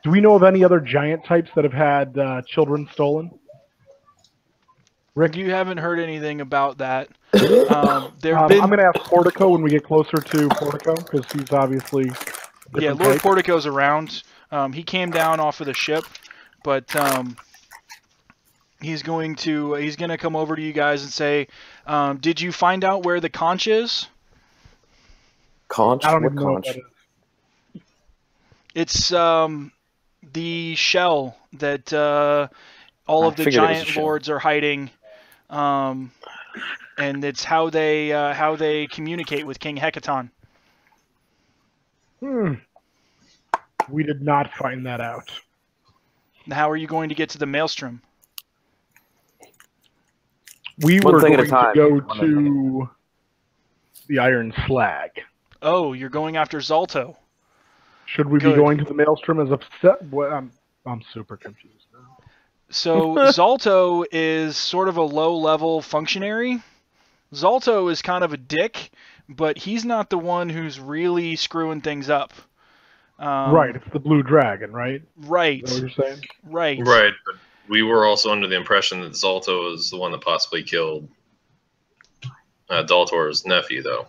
A: Do we know of any other giant types that have had uh, children stolen? Rick,
B: You haven't heard anything about that. [coughs] Um, there
A: um,
B: been
A: I'm going to ask Portico when we get closer to Portico because he's obviously.
B: Yeah,
A: different
B: Lord
A: type.
B: Portico's around. Um, he came down off of the ship, but um, he's going to he's going to come over to you guys and say, um, "Did you find out where the conch is?"
H: Conch?
A: I don't
H: what
A: even know what
H: conch?
A: that is.
B: It's um, the shell that uh, all
H: I
B: of the
H: figured it was a
B: giant lords are hiding, um, and it's how they uh, how they communicate with King Hekaton.
A: Hmm. We did not find that out.
B: How are you going to get to the maelstrom?
A: We
H: One
A: were going to go
H: One
A: to the Iron Slag.
B: Oh, you're going after Zalto.
A: Should we
B: Good.
A: be going to the Maelstrom as upset? Well, I'm I'm super confused now.
B: So [laughs] Zalto is sort of a low-level functionary. Zalto is kind of a dick, but he's not the one who's really screwing things up. Um,
A: right, it's the Blue Dragon, right?
B: Right.
A: Is that what you're saying?
B: Right.
E: Right, but we were also under the impression that Zalto is the one that possibly killed uh, Daltor's nephew, though.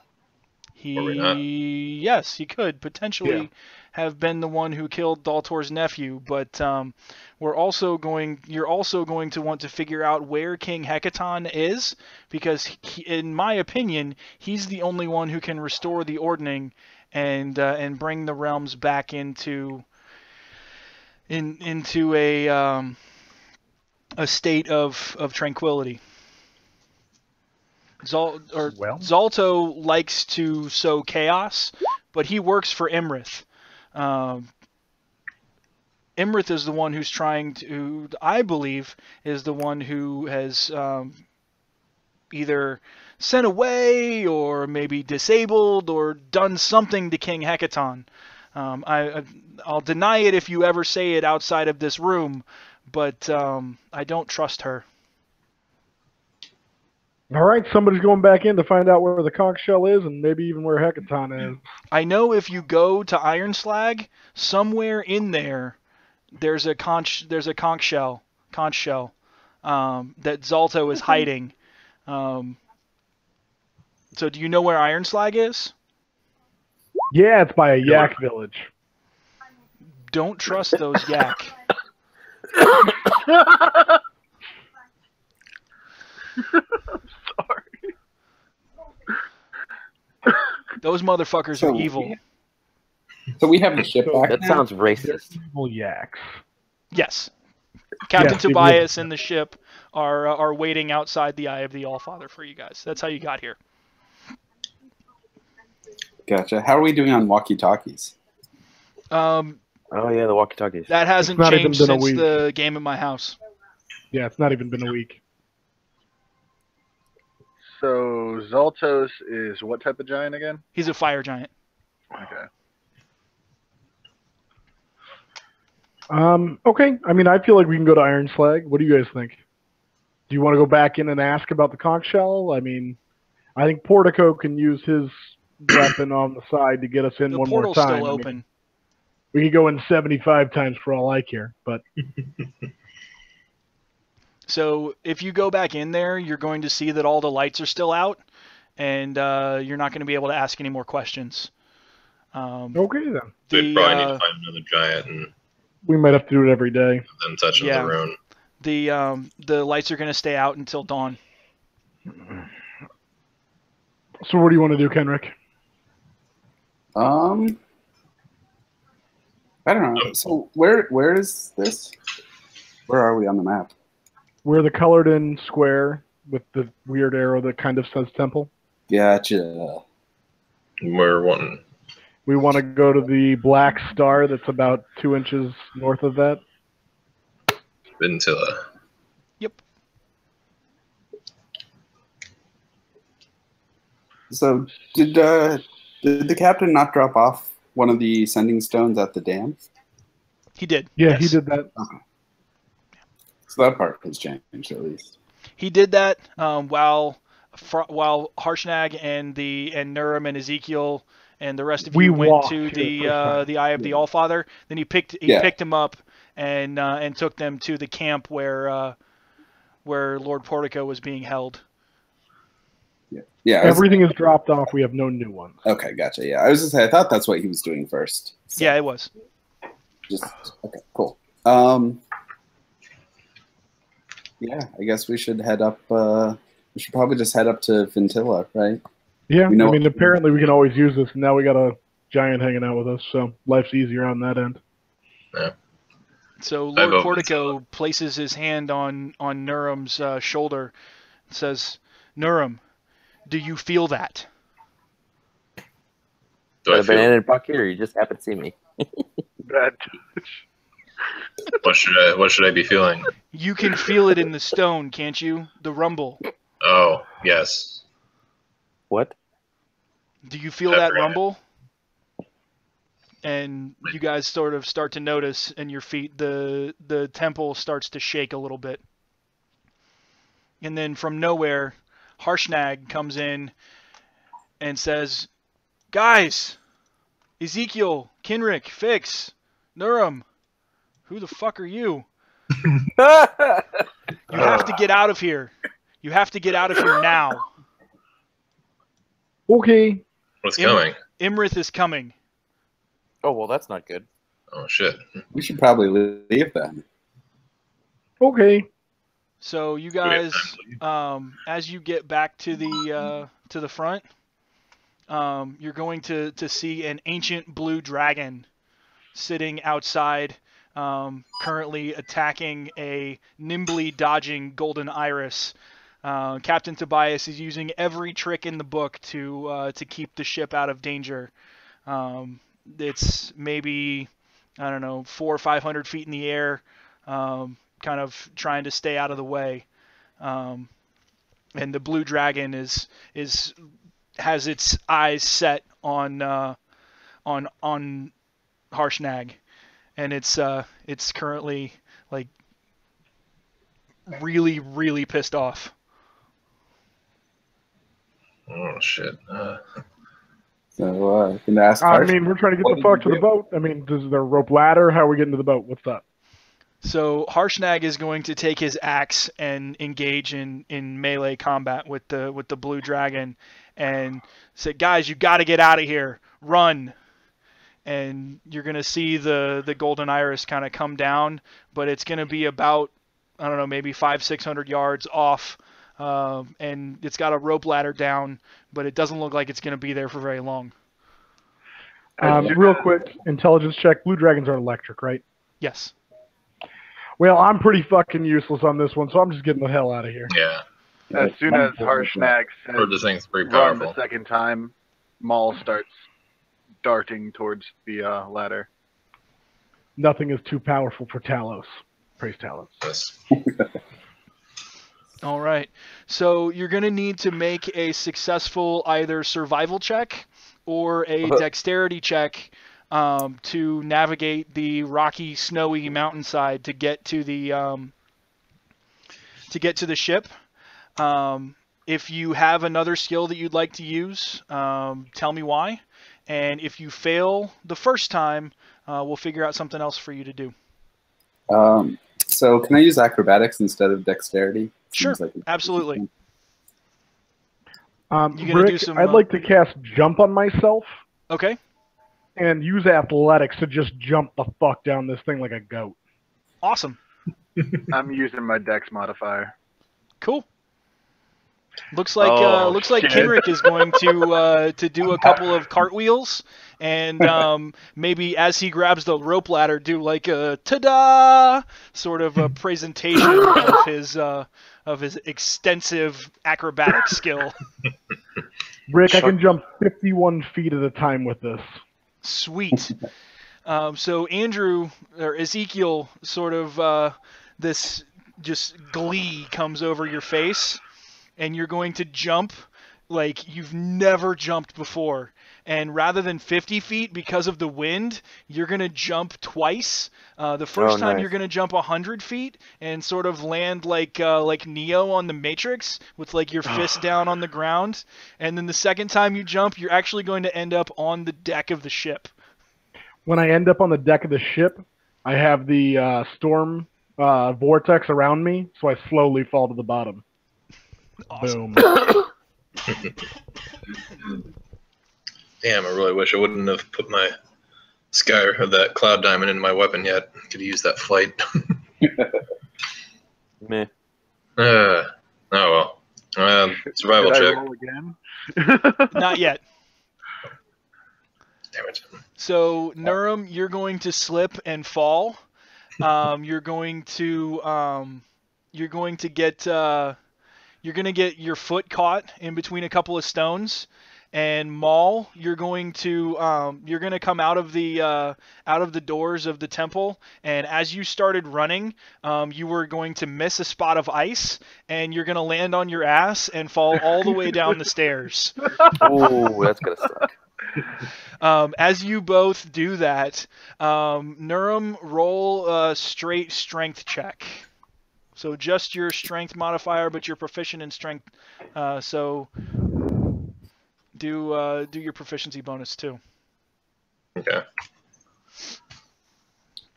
B: He
E: Or we not?
B: yes, he could potentially
A: Yeah.
B: Have been the one who killed Daltor's nephew, but um, we're also going. You're also going to want to figure out where King Hekaton is, because he, in my opinion, he's the only one who can restore the ordning and uh, and bring the realms back into in into a um, a state of of tranquility. Zal, or
A: Well.
B: Zalto likes to sow chaos, but he works for Iymrith. Um, Iymrith is the one who's trying to, who I believe, is the one who has um, either sent away or maybe disabled or done something to King Hekaton. Um, I, I, I'll deny it if you ever say it outside of this room, but um, I don't trust her.
A: All right, somebody's going back in to find out where the conch shell is and maybe even where Hekaton is.
B: I know if you go to Iron Slag, somewhere in there, there's a conch, there's a conch shell, conch shell, um, that Zalto is hiding. Um, so do you know where Iron Slag is?
A: Yeah, it's by a yak village.
B: Don't trust those yak. Those motherfuckers
I: So-
B: are evil.
I: So we have the ship back.
H: That
I: now?
H: sounds racist.
A: evil yaks.
B: Yes. Captain
A: Yes.
B: Tobias and the ship are uh, are waiting outside the Eye of the Allfather for you guys. That's how you got here.
I: Gotcha. How are we doing on walkie-talkies?
B: Um,
H: Oh yeah, the walkie-talkies.
B: that hasn't changed since the game at my house.
A: Yeah, it's not even been a week.
D: So Zaltos is what type of giant again?
B: He's a fire giant.
D: Okay.
A: Um, okay. I mean, I feel like we can go to Iron Slag. What do you guys think? Do you want to go back in and ask about the conch shell? I mean, I think Portico can use his [coughs] weapon on the side to get us in
B: The
A: one more
B: portal's
A: time.
B: still
A: I mean,
B: open.
A: we could go in 75 times for all I care, but [laughs]
B: So if you go back in there, you're going to see that all the lights are still out, and uh, you're not going to be able to ask any more questions. Um,
A: okay then.
E: We'd
B: the,
E: probably need
B: uh,
E: to find another giant and
A: We might have to do it every day.
E: then touch
B: Yeah.
E: the rune.
B: the um, the lights are going to stay out until dawn.
A: So what do you want to do, Kenrick?
I: Um, I don't know. So where where is this? Where are we on the map?
A: We're the colored in square with the weird arrow that kind of says temple.
I: Gotcha.
E: We're wanting.
A: We want to go to the black star that's about two inches north of that.
E: Ventilla.
B: Yep.
I: So did uh did the captain not drop off one of the sending stones at the dam?
B: He did.
A: Yeah, he did that.
I: So that part has changed at least.
B: He did that um, while fr- while Harshnag and the and Nurum and Ezekiel and the rest of
A: We
B: you went to the uh, the Eye of the
A: Yeah.
B: Allfather. Then he picked he
I: Yeah.
B: picked him up and uh, and took them to the camp where uh, where Lord Portico was being held.
I: Yeah. I was-
A: Everything is dropped off. We have no new ones.
I: okay, gotcha. Yeah, I was just say I thought that's what he was doing first. So
B: Yeah, it was.
I: Just okay, cool. Um. Yeah, I guess we should head up. Uh, we should probably just head up to Ventilla, right?
A: Yeah,
I: know-
A: I mean, apparently we can always use this. Now we got a giant hanging out with us, so life's easier on that end.
B: Yeah.
E: So
B: Lord Portico places his hand on on Nurum's uh, shoulder, and says, "Nurum, do you feel that?"
E: Do I
H: Got a banana
E: feel,
H: in bucket, or you just happen to see me? [laughs]
D: Bad [laughs]
E: what should I what should I be feeling?
B: You can feel it in the stone, can't you? The rumble.
E: Oh yes.
H: What?
B: Do you feel
E: I
B: that
E: forgot.
B: rumble? And you guys sort of start to notice in your feet the the temple starts to shake a little bit. And then from nowhere, Harshnag comes in and says, "Guys, Ezekiel, Kenrick, Fix, Nurum, who the fuck are you? [laughs] You have to get out of here. You have to get out of here now.
A: Okay.
E: What's
B: Im-
E: coming?
B: Iymrith is coming."
H: oh well, that's not good.
E: Oh shit.
I: We should probably leave then.
A: Okay.
B: So you guys,
E: time to leave?
B: um, as you get back to the uh, to the front, um, you're going to to see an ancient blue dragon sitting outside, um, currently attacking a nimbly dodging golden iris. Uh, Captain Tobias is using every trick in the book to uh, to keep the ship out of danger. Um, it's maybe I don't know four or five hundred feet in the air. Um, kind of trying to stay out of the way. Um, and the blue dragon is is has its eyes set on uh, on on Harshnag, and it's uh, it's currently like really really pissed off.
E: Oh shit. Uh,
I: So uh, can I ask?
A: I
I: Harsh?
A: mean, we're trying to get the fuck
I: you
A: to the boat. I mean, is there a rope ladder? How are we getting to the boat? What's up?
B: So Harshnag is going to take his axe and engage in, in melee combat with the with the blue dragon, and say, "Guys, you got to get out of here! Run!" And you're gonna see the the golden iris kind of come down, but it's gonna be about I don't know maybe five six hundred yards off, um, and it's got a rope ladder down, but it doesn't look like it's gonna be there for very long.
A: Um, real quick, intelligence check. Blue dragons are electric, right?
B: Yes.
A: Well, I'm pretty fucking useless on this one, so I'm just getting the hell out of here.
E: yeah.
D: As soon as Harshnag says
E: Heard the thing's pretty
D: run the second time, Maul starts darting towards the uh, ladder.
A: Nothing is too powerful for Talos. Praise Talos.
E: Yes. [laughs]
B: All right. So you're going to need to make a successful either survival check or a
H: Uh-huh.
B: dexterity check um, to navigate the rocky, snowy mountainside to get to the um, to get to the ship. Um, if you have another skill that you'd like to use, um, tell me why. And if you fail the first time, uh, we'll figure out something else for you to do.
I: Um, so can I use acrobatics instead of dexterity?
B: Sure,
I: like-
B: absolutely.
A: Um,
B: You gonna do
A: Rick,
B: some,
A: I'd
B: uh,
A: like to cast jump on myself
B: Okay.
A: and use athletics to just jump the fuck down this thing like a goat.
B: Awesome. [laughs]
D: I'm using my dex modifier.
B: Cool. Looks like uh,
D: Oh,
B: looks like
D: shit.
B: Kenrick is going to uh, to do a couple of cartwheels, and [laughs] um, maybe as he grabs the rope ladder, do like a ta-da sort of a presentation of [laughs] his uh, of his extensive acrobatic skill. [laughs]
A: Rick, I can jump 51 feet at a time with this.
B: Sweet. Um, so Andrew or Ezekiel, sort of uh, this just glee comes over your face, and you're going to jump like you've never jumped before. And rather than 50 feet, because of the wind, you're gonna jump twice. Uh, the first
H: Oh,
B: time
H: nice.
B: you're gonna jump 100 feet and sort of land like uh, like Neo on the Matrix with like your fist down on the ground. And then the second time you jump, you're actually going to end up on the deck of the ship.
A: When I end up on the deck of the ship, I have the uh, storm uh, vortex around me, so I slowly fall to the bottom.
B: Awesome.
A: Boom. [laughs]
E: Damn, I really wish I wouldn't have put my sky or that cloud diamond in my weapon yet. Could use that flight. [laughs]
H: Meh.
E: uh, oh well. Um, survival
D: Did I
E: check.
D: roll again? [laughs]
B: Not yet.
E: Damn it.
B: So Nurum, you're going to slip and fall. Um, you're going to um, you're going to get uh, you're going to get your foot caught in between a couple of stones. And Maul, you're going to um, you're going to come out of the uh, out of the doors of the temple, and as you started running, um, you were going to miss a spot of ice, and you're going to land on your ass and fall all the way down the stairs. [laughs]
H: Ooh, that's gonna suck.
B: Um, as you both do that, um, Nurum, roll a straight strength check. So just your strength modifier, but you're proficient in strength. Uh, so do uh, do your proficiency bonus too.
E: Okay.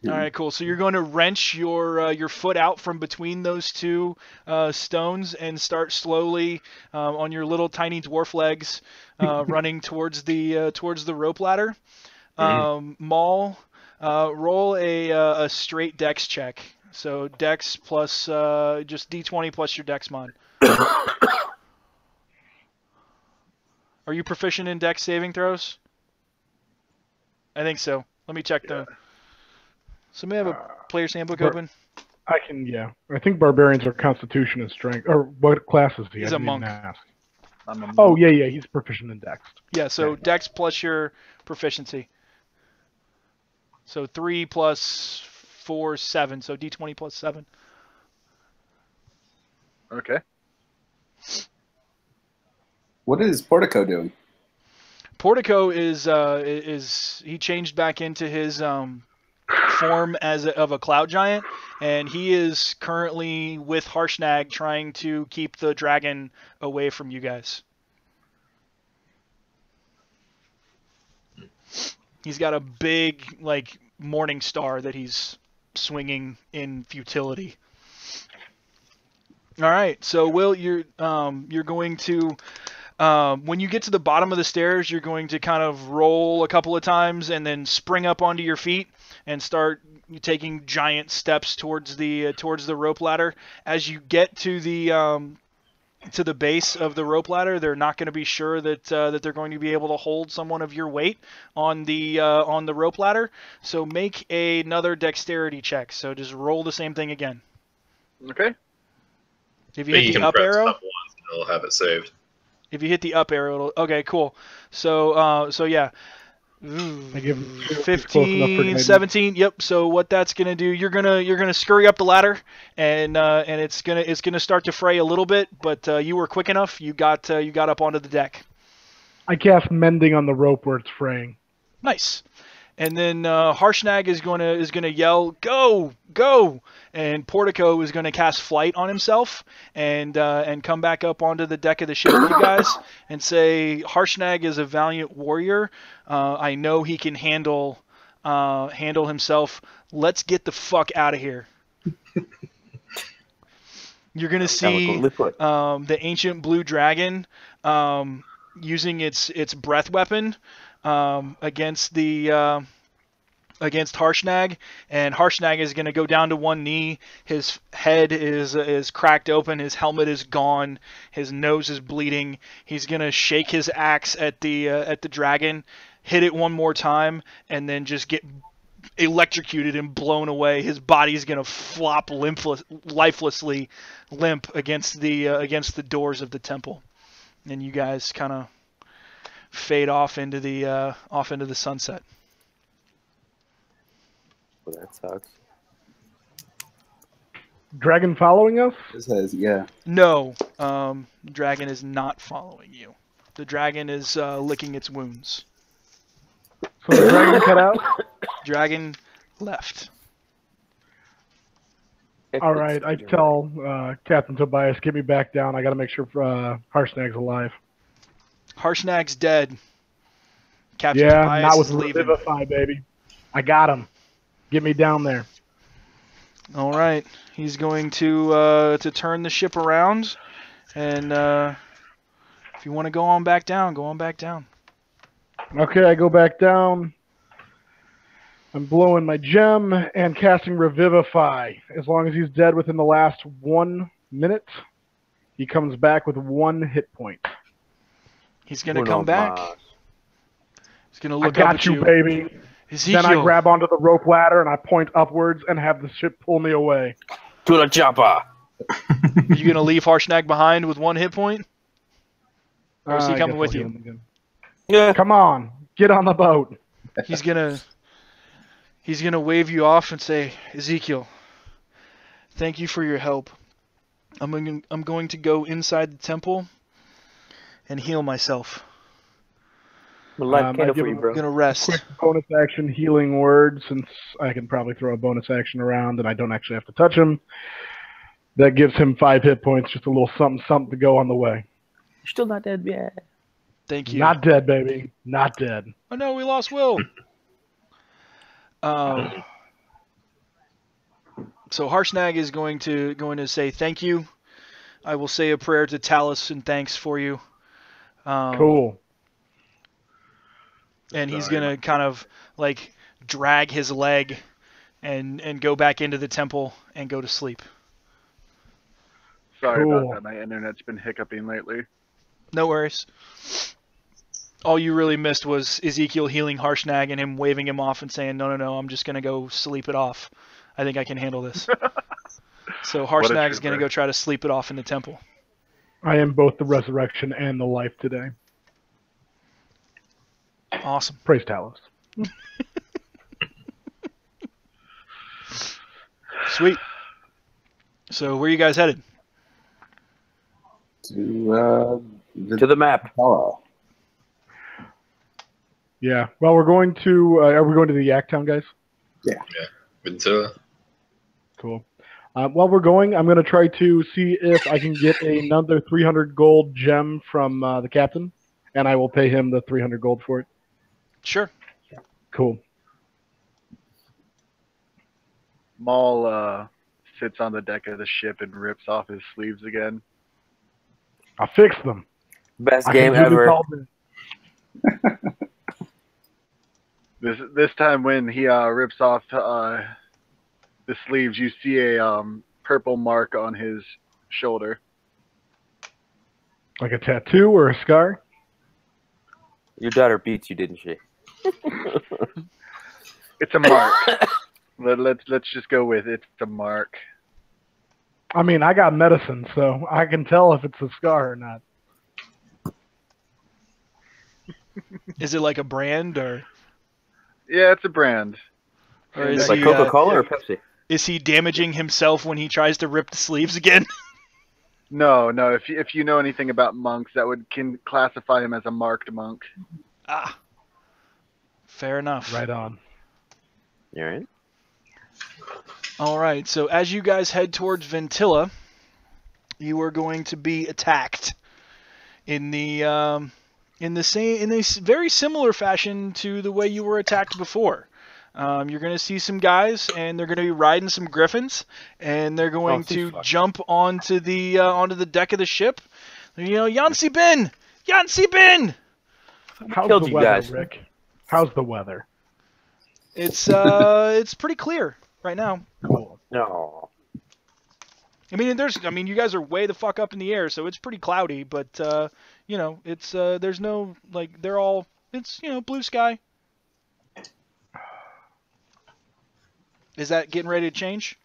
B: All right, cool. So you're going to wrench your uh, your foot out from between those two uh, stones and start slowly um, on your little tiny dwarf legs, uh, [laughs] running towards the uh, towards the rope ladder. Um, Maul, uh, roll a uh, a straight dex check. So dex plus uh, just d20 plus your dex mod. Are you proficient in dex saving throws? I think so. Let me check the. Somebody have a player's handbook
A: Bar-
B: open?
A: I can, yeah. I think barbarians are constitution and strength. Or what class is he?
B: He's
A: I
B: a
A: didn't
B: monk.
A: ask.
D: I'm a
A: Oh, yeah, yeah. He's proficient in dex.
B: Yeah, so
A: Okay.
B: dex plus your proficiency. So three plus four, seven. So d20 plus seven.
D: Okay.
I: What is Portico doing?
B: Portico is uh, is he changed back into his um, form as a, of a cloud giant, and he is currently with Harshnag trying to keep the dragon away from you guys. He's got a big like morning star that he's swinging in futility. All right, so Will, you're um, you're going to um, when you get to the bottom of the stairs, you're going to kind of roll a couple of times and then spring up onto your feet and start taking giant steps towards the uh, towards the rope ladder. As you get to the um, to the base of the rope ladder, they're not going to be sure that uh, that they're going to be able to hold someone of your weight on the uh, on the rope ladder. So make another dexterity check. So just roll the same thing again.
D: Okay.
B: If you
E: But
B: hit
E: you
B: the
E: can
B: up
E: press
B: arrow,
E: up once, it'll have it saved.
B: if you hit the up arrow, it'll, okay, cool. So uh, so yeah.
A: I give him two, close enough for
B: 15 17 yep so what that's going to do you're going to you're going to scurry up the ladder and uh, and it's going to it's going to start to fray a little bit but uh, you were quick enough you got uh, you got up onto the deck.
A: I cast mending on the rope where it's fraying.
B: nice and then uh, Harshnag is going to is going to yell go go! And Portico is going to cast flight on himself and uh, and come back up onto the deck of the ship you [coughs] guys and say Harshnag is a valiant warrior. Uh, I know he can handle uh, handle himself. Let's get the fuck out of here. [laughs] You're going to see um, the ancient blue dragon um, using its its breath weapon um, against the uh, against Harshnag, and Harshnag is going to go down to one knee. His head is is cracked open. His helmet is gone. His nose is bleeding. He's going to shake his axe at the uh, at the dragon, hit it one more time, and then just get electrocuted and blown away. His body's going to flop limpless, lifelessly limp against the uh, against the doors of the temple. And you guys kind of fade off into the uh, off into the sunset.
H: Well, that sucks.
A: dragon following us?
I: It says, yeah.
B: No, um, dragon is not following you. The dragon is uh, licking its wounds.
A: So the dragon cut out. [coughs]
B: Dragon left.
A: All right, I tell uh, Captain Tobias, get me back down. I got to make sure uh, Harshnag's alive.
B: Harshnag's dead. Captain
A: yeah,
B: Tobias
A: with
B: is leaving.
A: Revivify, baby. I got him. Get me down there.
B: All right, he's going to uh, to turn the ship around, and uh, if you want to go on back down, go on back down.
A: Okay, I go back down. I'm blowing my gem and casting Revivify. As long as he's dead within the last one minute, he comes back with one hit point.
B: He's gonna
H: Uno
B: come back.
H: mas.
B: He's gonna
A: I
B: look up
A: got
B: at
A: you,
B: you.
A: baby.
B: Ezekiel,
A: Then I grab onto the rope ladder and I point upwards and have the ship pull me away.
H: To the chopper. [laughs]
B: you gonna leave Harshnag behind with one hit point? Or is he
A: Uh,
B: coming with you?
A: heal him again.
H: Yeah.
A: Come on, get on the boat.
B: He's gonna he's gonna wave you off and say, Ezekiel, thank you for your help. I'm going, I'm going to go inside the temple and heal myself.
H: I'm
A: Um, I
H: candle
A: give
H: for you,
A: him-
B: I'm gonna rest.
A: Quick bonus action healing word, since I can probably throw a bonus action around and I don't actually have to touch him. That gives him five hit points, just a little something, something to go on the way.
H: You're still not dead yet.
B: Thank you.
A: Not dead, baby. Not dead.
B: Oh no, we lost Will. um, [clears throat] so Harshnag is going to going to say thank you. I will say a prayer to Talos and thanks for you. Um,
A: Cool.
B: and he's
D: Sorry.
B: gonna kind of like drag his leg and and go back into the temple and go to sleep.
D: Sorry
A: Cool.
D: about that. My internet's been hiccuping lately.
B: No worries. All you really missed was Ezekiel healing Harshnag and him waving him off and saying, "No, no, no, I'm just gonna go sleep it off. I think I can handle this." [laughs] so
D: What a
B: Harshnag's gonna go try to sleep it off in the temple.
A: I am both the resurrection and the life today.
B: Awesome.
A: Praise Talos.
B: Sweet. So where are you guys headed?
I: To, uh, the
H: To the map.
I: Hello.
A: Yeah. Well, we're going to. Uh, are we going to the Yak Town, guys?
E: Ventilla.
A: Cool. Uh, while we're going, I'm going to try to see if I can get another 300 gold gem from uh, the captain, and I will pay him the 300 gold for it.
B: Sure.
A: Cool.
D: Maul uh, sits on the deck of the ship and rips off his sleeves again.
A: I'll fix them.
H: Best
A: I
H: game
A: can do this
H: ever. [laughs]
D: This this time when he uh, rips off uh, the sleeves, you see a um, purple mark on his shoulder.
A: Like a tattoo or a scar?
H: Your daughter beats you, didn't she? [laughs]
D: It's a mark. Let, let's let's just go with it. It's a mark.
A: I mean, I got medicine, so I can tell if it's a scar or not. [laughs]
B: Is it like a brand or,
D: Yeah, it's a brand.
B: or
D: It's
B: is
H: like
B: he
H: Coca
B: uh,
H: Cola or Pepsi?
B: Is he damaging himself when he tries to rip the sleeves again? [laughs]
D: No, no. If you, if you know anything about monks, that would can classify him as a marked monk.
B: ah. Fair enough.
A: Right on.
H: You all right?
B: All right. So as you guys head towards Ventilla, you are going to be attacked in the um, in the same in a very similar fashion to the way you were attacked before. Um, you're going to see some guys, and they're going to be riding some griffins, and they're going
A: see
B: to
A: fuck.
B: jump onto the uh, onto the deck of the ship. You know, Yancy Bin, Yancy Bin.
A: How's
H: killed
A: the
H: you
A: weather,
H: guys?
A: Rick? How's the weather?
B: It's uh, [laughs] it's pretty clear right now.
A: Cool.
H: No.
B: I mean, there's, I mean, you guys are way the fuck up in the air, so it's pretty cloudy. But uh, you know, it's uh, there's no like they're all, it's you know, blue sky. Is that getting ready to change?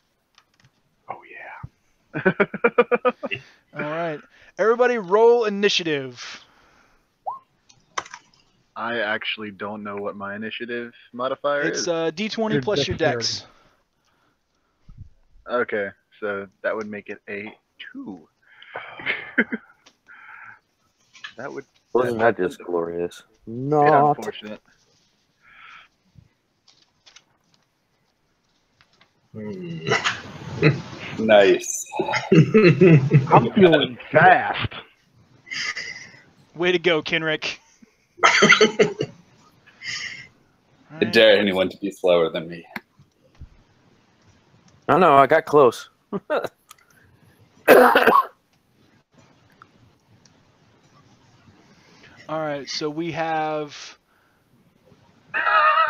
A: Oh yeah. [laughs]
B: All right, everybody, roll initiative.
D: I actually don't know what my initiative modifier
B: It's
D: is.
B: uh, D20
A: Your
B: plus your dex.
D: Okay, so that would make it a two. [laughs] that would
H: Wasn't that just glorious?
D: be
H: Not.
D: unfortunate.
E: Hmm. [laughs]
I: Nice. [laughs]
A: I'm feeling fast.
B: Way to go, Kenrick. [laughs]
I: I dare anyone to be slower than me.
H: I know. I got close. [coughs]
B: All right, so we have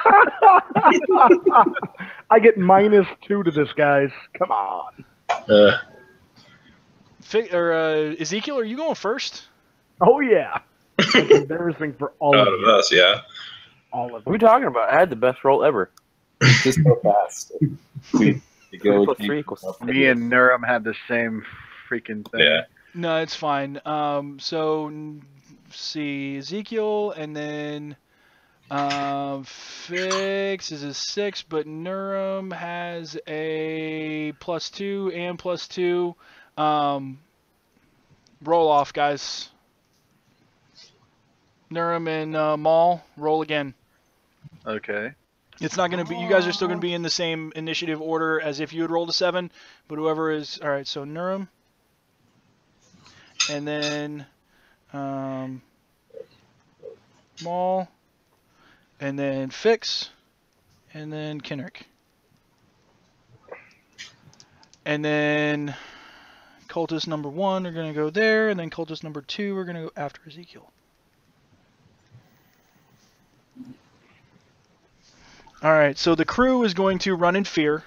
B: [laughs]
A: I get minus two to this, guys. Come on.
E: Uh,
B: Fi- or uh, Ezekiel. Are you going first?
A: Oh yeah. It's [laughs] embarrassing for all
E: out
A: of
E: of us, yeah.
A: All of
H: What are we
A: you.
H: talking about? I had the best roll ever. [laughs]
I: Just so fast. We, we go
H: plus three equals
D: Me and Nurum had the same freaking thing.
E: Yeah.
B: No, it's fine. Um, so see Ezekiel, and then um, Fix is a six, but Nurum has a plus two and plus two. Um, roll off, guys. Nurum and uh, Maul, roll again.
D: Okay.
B: It's not going to be. You guys are still going to be in the same initiative order as if you had rolled a seven, but whoever is all right. So Nurum, and then um, Maul, and then Fix, and then Kenrick, and then cultist number one are going to go there, and then cultist number two are going to go after Ezekiel. All right, so the crew is going to run in fear,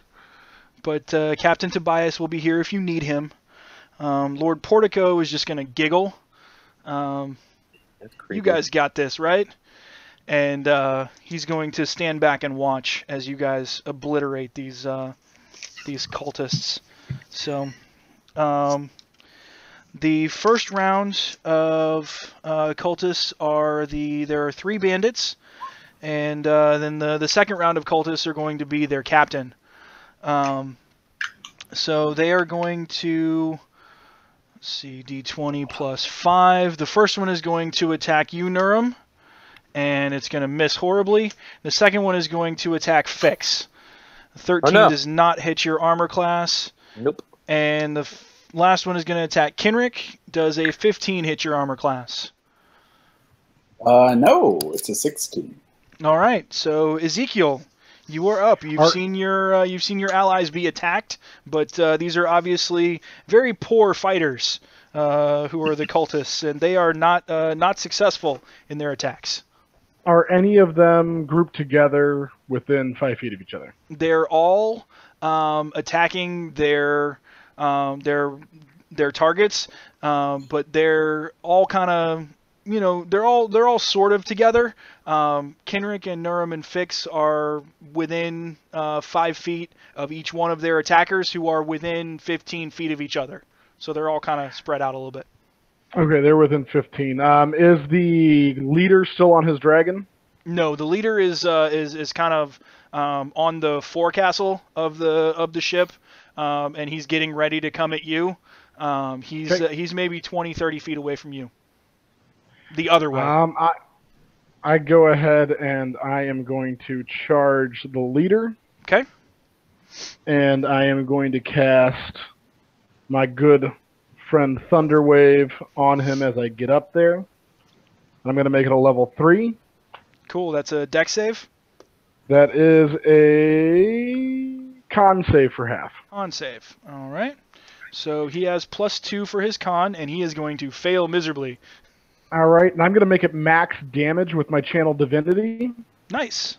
B: but uh, Captain Tobias will be here if you need him. Um, Lord Portico is just going to giggle. Um, you guys got this, right? And uh, he's going to stand back and watch as you guys obliterate these uh, these cultists. So, um, the first round of uh, cultists are the there are three bandits, and uh, then the the second round of cultists are going to be their captain. Um, so they are going to see d20 plus five. The first one is going to attack you, Nurum, and it's going to miss horribly. The second one is going to attack Fix. 13
H: no.
B: does not hit your armor class.
H: Nope.
B: And the f- last one is going to attack Kenrick. Does a 15 hit your armor class?
I: Uh, no, it's a 16.
B: All right. So Ezekiel, you are up. You've
A: Are-
B: seen your uh, you've seen your allies be attacked, but uh, these are obviously very poor fighters uh, who are the cultists, and they are not uh, not successful in their attacks.
A: Are any of them grouped together within five feet of each other?
B: They're all um, attacking their um, their their targets, um, but they're all kind of you know they're all they're all sort of together. Um, Kenrick and Nurum and Fix are within uh, five feet of each one of their attackers, who are within 15 feet of each other. So they're all kind of spread out a little bit.
A: Okay, they're within 15. Um, is the leader still on his dragon?
B: No, the leader is uh, is is kind of um, on the forecastle of the of the ship, um, and he's getting ready to come at you. Um, he's
A: Okay.
B: uh, he's maybe 20, 30 feet away from you. The other way.
A: Um, I, I go ahead and I am going to charge the leader.
B: Okay.
A: And I am going to cast my good friend Thunderwave on him as I get up there. And I'm going to make it a level three.
B: cool. That's a dex save.
A: That is a con save for half.
B: On save. All right. So he has plus two for his con, and he is going to fail miserably.
A: All right, and I'm going to make it max damage with my channel divinity.
B: Nice.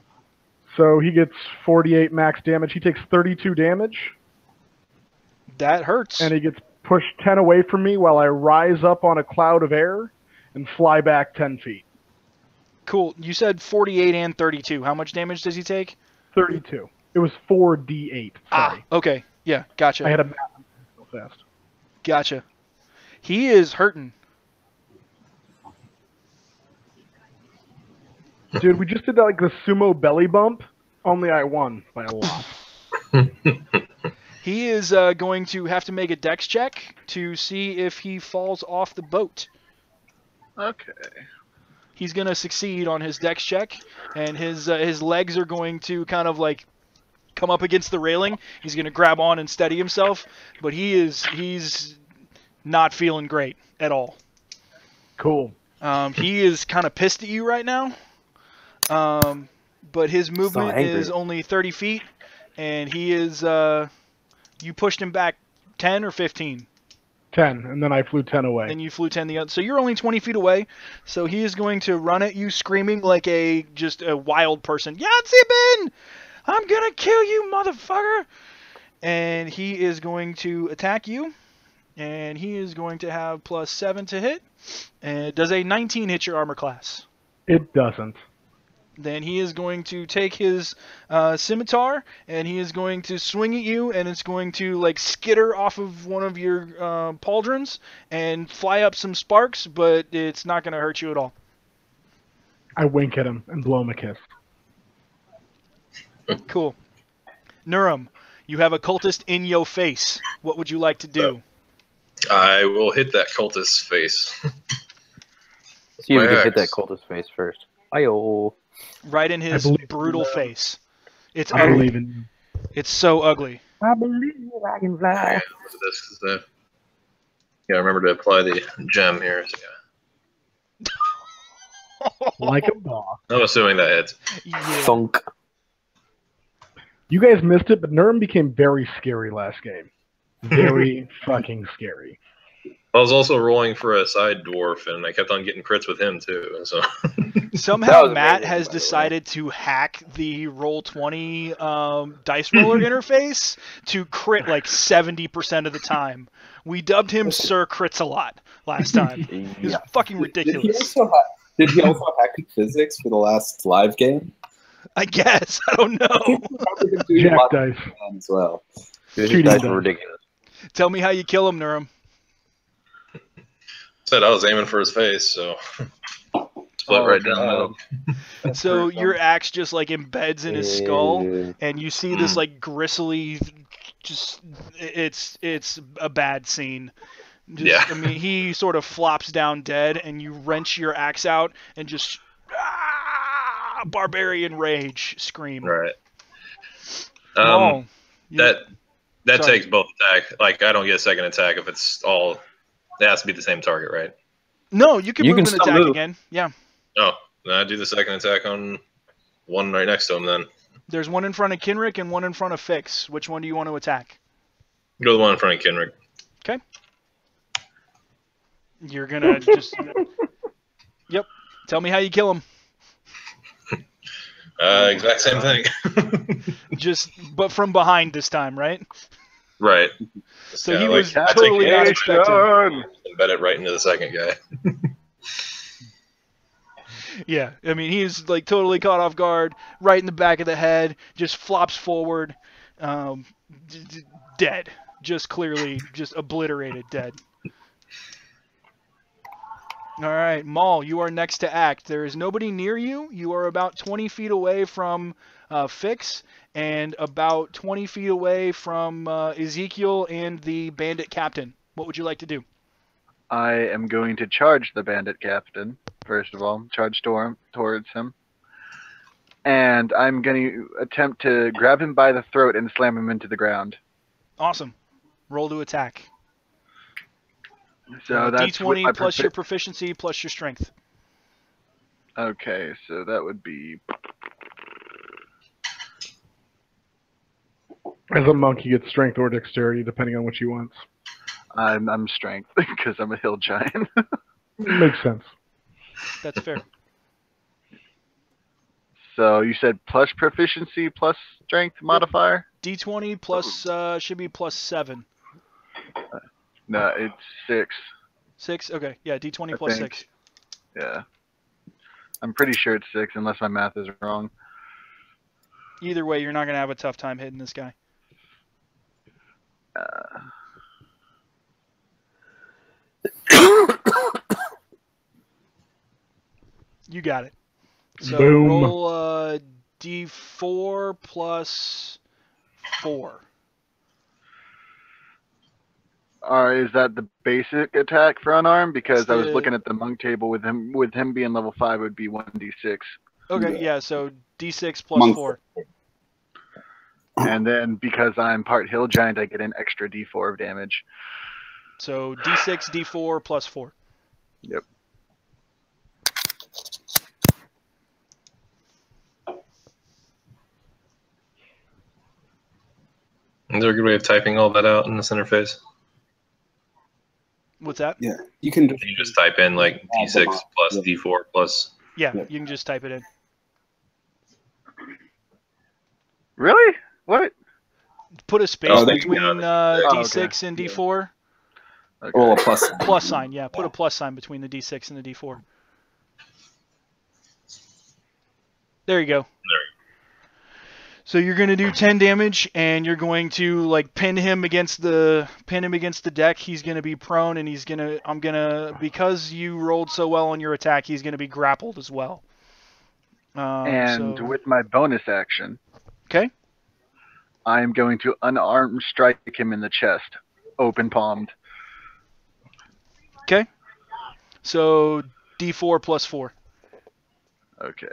A: So he gets 48 max damage. He takes 32 damage,
B: That hurts.
A: and he gets pushed 10 away from me while I rise up on a cloud of air and fly back 10 feet.
B: cool. You said 48 and 32. How much damage does he take?
A: 32. It was 4d8. Sorry.
B: Ah, okay. Yeah, gotcha.
A: I had a math so fast.
B: Gotcha. He is hurting.
A: Dude, we just did that, like the sumo belly bump, only I won by a lot. [laughs]
B: He is uh, going to have to make a dex check to see if he falls off the boat.
D: Okay.
B: He's going to succeed on his dex check, and his uh, his legs are going to kind of like come up against the railing. He's going to grab on and steady himself, but he is he's not feeling great at all.
A: Cool.
B: Um, he is kind of pissed at you right now, um, but his movement
H: angry.
B: is only 30 feet, and he is uh, you pushed him back 10 or 15.
A: 10, and then I flew 10 away.
B: and you flew 10 the other. So you're only 20 feet away. So he is going to run at you screaming like a just a wild person. Yatsibin! I'm going to kill you, motherfucker! And he is going to attack you. And he is going to have plus 7 to hit. And does a 19 hit your armor class?
A: It doesn't.
B: Then he is going to take his uh, scimitar and he is going to swing at you, and it's going to like skitter off of one of your uh, pauldrons and fly up some sparks, but it's not going to hurt you at all.
A: I wink at him and blow him a kiss.
B: Cool. Nurum, you have a cultist in your face. What would you like to do?
E: I will hit that cultist's face.
H: See if we can hit that cultist's face first. Ayo.
B: Right in his
A: believe in
B: brutal face. It's
A: I
B: ugly.
A: believe in you.
B: It's so ugly.
H: I believe I can fly.
E: Yeah, look at this. 'cause the- yeah, remember to apply the gem here. So, yeah. [laughs]
A: Like a boss.
E: I'm assuming that hits.
B: Yeah.
H: Thunk.
A: You guys missed it, but Nurm became very scary last game. Very [laughs] fucking scary.
E: I was also rolling for a side dwarf, and I kept on getting crits with him too. So [laughs]
B: Somehow Matt
H: amazing,
B: has
H: by the way.
B: decided to hack the roll twenty um, dice roller [laughs] interface to crit like seventy percent of the time. We dubbed him Sir Crits a lot last time. [laughs] It was
H: Yeah.
B: fucking
I: Did he
B: ridiculous.
I: also, ha- did he also hack physics for the last live game?
B: I guess I don't know.
I: think he probably been doing a
A: Jack dice.
I: as well.
H: Dude,
A: Cheating
H: these guys are ridiculous.
B: Tell me how you kill him, Nurum.
E: Said I was aiming for his face, so [laughs] split
D: Oh,
E: right down the middle. [laughs]
B: So your axe just like embeds in his skull,
H: Yeah.
B: and you see this like gristly, just it's it's a bad scene. Just,
E: Yeah.
B: I mean, he sort of flops down dead, and you wrench your axe out and just ah, barbarian rage scream.
E: Right.
B: Oh,
E: Um,
B: you-
E: that that
B: Sorry.
E: takes both attack. Like I don't get a second attack if it's all. It has to be the same target, right?
B: no, you can
H: You
B: move
H: can
B: and attack
H: move.
B: again. Yeah,
E: Oh, then I do the second attack on one right next to him. Then
B: there's one in front of Kenrick and one in front of Fix. Which one do you want to attack?
E: go to the one in front of Kenrick. Okay.
B: You're gonna [laughs] just. yep. Tell me how you kill him.
E: Uh, exact same thing. [laughs]
B: Just, but from behind this time, right?
E: Right.
B: So
E: Yeah,
B: he
E: like,
B: was totally not
E: it,
B: expecting.
E: embed it right into the second guy. [laughs]
B: Yeah, I mean he's like totally caught off guard, right in the back of the head, just flops forward, um, d- d- dead, just clearly just obliterated, dead. All right, Maul, you are next to act. There is nobody near you. You are about 20 feet away from uh, Fix and about 20 feet away from uh, Ezekiel and the bandit captain. What would you like to do?
D: I am going to charge the bandit captain, first of all, charge storm towards him. And I'm going to attempt to grab him by the throat and slam him into the ground.
B: Awesome. Roll to attack.
D: So
B: Uh,
D: that's
B: D20 plus
D: profi-
B: your proficiency plus your strength.
D: Okay, so that would be
A: As a monk, you get strength or dexterity, depending on what you want.
D: I'm I'm strength [laughs] because I'm a hill giant. [laughs]
A: Makes sense.
B: That's fair.
D: so you said plus proficiency plus strength modifier?
B: D20 plus uh, should be plus seven.
D: No, it's six.
B: Six. Okay. Yeah. D20
D: I
B: plus
D: think.
B: six.
D: Yeah. I'm pretty sure it's six unless my math is wrong.
B: Either way, you're not gonna have a tough time hitting this guy. [coughs] You got it. So
A: Boom.
B: roll uh, D4 plus four.
D: Uh, is that the basic attack for unarmed? Because
B: It's
D: I was
B: the-
D: looking at the monk table with him. With him being level five, it would be one d six,
B: Okay,
I: Yeah.
B: yeah. So D6 plus
I: Monk.
B: four. [clears throat]
D: and then because I'm part hill giant, I get an extra d four of damage.
B: So D6, D4 plus four.
D: Yep.
E: Is there a good way of typing all that out in this interface?
B: What's that?
I: Yeah, you can just,
E: Can you just type in like D6 plus
I: Yeah.
E: D4 plus?
B: Yeah,
I: Yeah.
B: you can just type it in.
D: Really? What?
B: Put a space
I: Oh,
B: between uh,
D: Oh.
B: D6 and D4.
D: Okay.
I: oh, a plus.
B: Plus sign, yeah. Put a plus sign between the D6 and the D4. There you go. So you're gonna do 10 damage, and you're going to like pin him against the pin him against the deck. He's gonna be prone, and he's gonna I'm gonna because you rolled so well on your attack, he's gonna be grappled as well. Um,
D: and
B: so-
D: with my bonus action,
B: okay,
D: I am going to unarmed strike him in the chest, open palmed. Okay.
B: So D4 plus four.
D: Okay.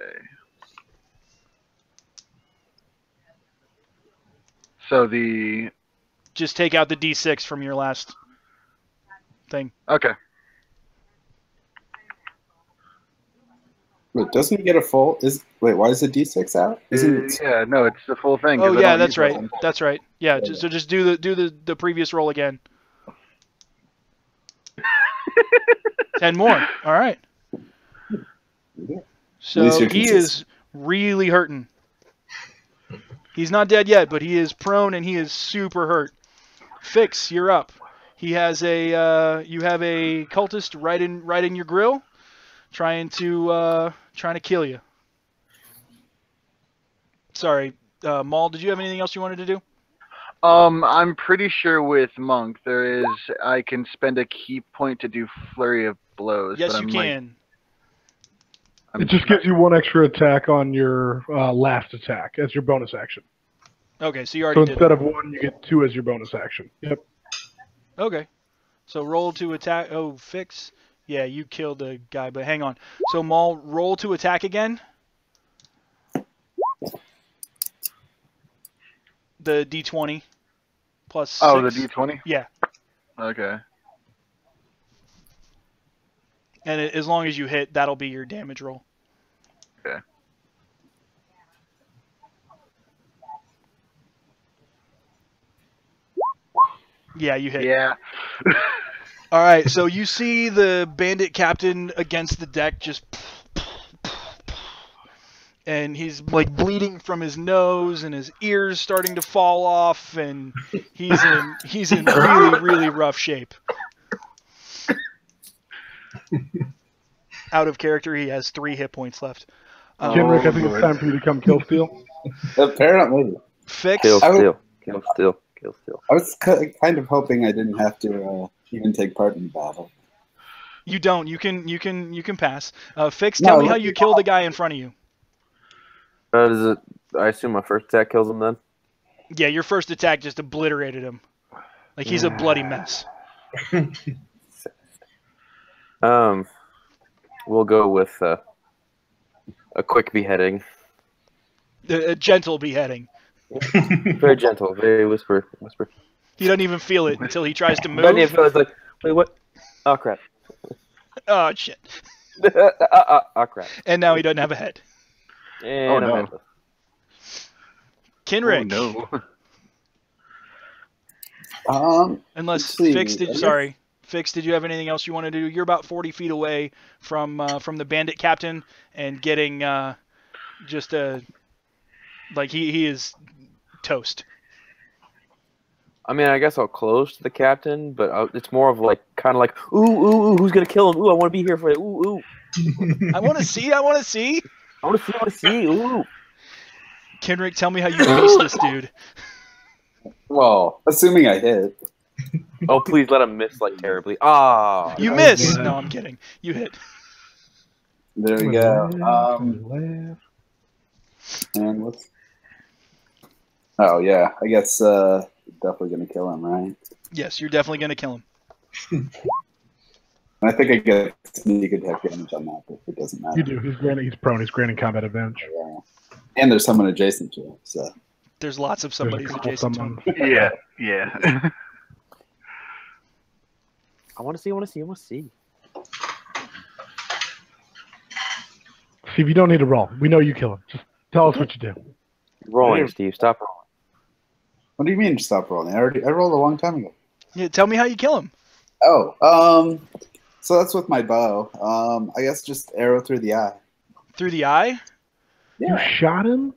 D: So the
B: Just take out the D6 from your last thing.
D: okay.
I: Wait, doesn't he get a full? Is wait, why is the D6 out? Isn't it?
D: yeah, no, it's the full thing.
B: Oh yeah, that's right. That's right. Yeah, just, so just do the do the, the previous roll again. [laughs] Ten more. All right. So
I: least
B: he
I: consistent.
B: is really hurting. He's not dead yet, but he is prone and he is super hurt. Fix, you're up. He has a uh, you have a cultist right in right in your grill, trying to uh, trying to kill you. Sorry, uh, Maul. Did you have anything else you wanted to do?
D: Um, I'm pretty sure with monk there is I can spend a ki point to do flurry of blows.
B: Yes,
D: but
B: you
D: I'm like-
B: can.
D: I'm
A: It just gives you one extra attack on your uh, last attack as your bonus action.
B: Okay, so you
A: So
B: already did.
A: instead of one, you get two as your bonus action. Yep.
B: Okay. So roll to attack. Oh, fix. Yeah, you killed the guy, but hang on. So Maul, roll to attack again. The D20 plus.
D: Oh, the. D20.
B: Yeah,
D: Okay.
B: and it, as long as you hit, that'll be your damage roll.
D: Okay.
B: Yeah, you hit.
D: Yeah. [laughs]
B: All right, so you see the bandit captain against the deck just and he's like bleeding from his nose and his ears starting to fall off and he's in he's in really really rough shape. Out of character, he has 3 hit points left. Um,
A: I think it's time for you to come kill Steel.
I: Apparently,
B: fix
H: Kill
I: I would-
H: still. Kill still. Kill still.
I: I was kind of hoping I didn't have to uh, even take part in the battle.
B: you don't. You can you can you can pass. Uh, fix
I: No,
B: tell me how you
I: me-
B: kill the guy in front of you.
H: Uh, does it? I assume my first attack kills him then.
B: Yeah, your first attack just obliterated him. Like he's a bloody [sighs] mess. [laughs]
H: Um, we'll go with uh, a quick beheading.
B: A, a gentle beheading. [laughs]
H: Very gentle, very whisper, whisper.
B: He doesn't even feel it until he tries to [laughs]
H: But if
B: move.
H: I was like, wait, what? Oh crap! [laughs]
B: Oh shit! [laughs]
H: uh, uh, oh crap!
B: And now he doesn't have a head.
H: And
D: Oh, no.
H: headless.
B: Kenrick,
D: Oh, no.
I: Um,
B: unless
I: Let's
B: Fix did sorry, Fix, did you have anything else you wanted to do? You're about 40 feet away from uh, from the bandit captain and getting uh, just a like he he is toast.
H: I mean, I guess I'll close to the captain, but i it's more of like kind of like, ooh, ooh, ooh, who's gonna kill him? Ooh, I want to be here for it. Ooh, ooh, [laughs]
B: I want to see. I want to see.
H: I want to see, I want to see. Ooh.
B: Kendrick, tell me how you beast this dude. [laughs]
I: well, assuming I hit.
H: Oh, please let him miss like terribly. Ah.
B: You miss. No, I'm kidding. You hit.
I: There we go. Um, and what's? Oh yeah, I guess uh, definitely gonna kill him, right?
B: Yes, you're definitely gonna kill him. [laughs]
I: I think I get sneak attack damage on that, but it doesn't matter.
A: You do. He's granted. He's prone. He's granting combat advantage.
I: Yeah. And there's someone adjacent to it, so
B: There's lots of
A: There's
B: somebody's
A: a couple
B: adjacent to him. [laughs]
D: Yeah, yeah.
H: I want to see. I want to see. I want to see.
A: Steve, you don't need to roll. We know you kill him. Just tell us what you do.
H: Rolling, Steve. Stop rolling.
I: What do you mean stop rolling? I already I rolled a long time ago.
B: Yeah, tell me how you kill him.
I: Oh, um so that's with my bow. Um I guess just arrow through the eye.
B: Through the eye?
A: You shot him?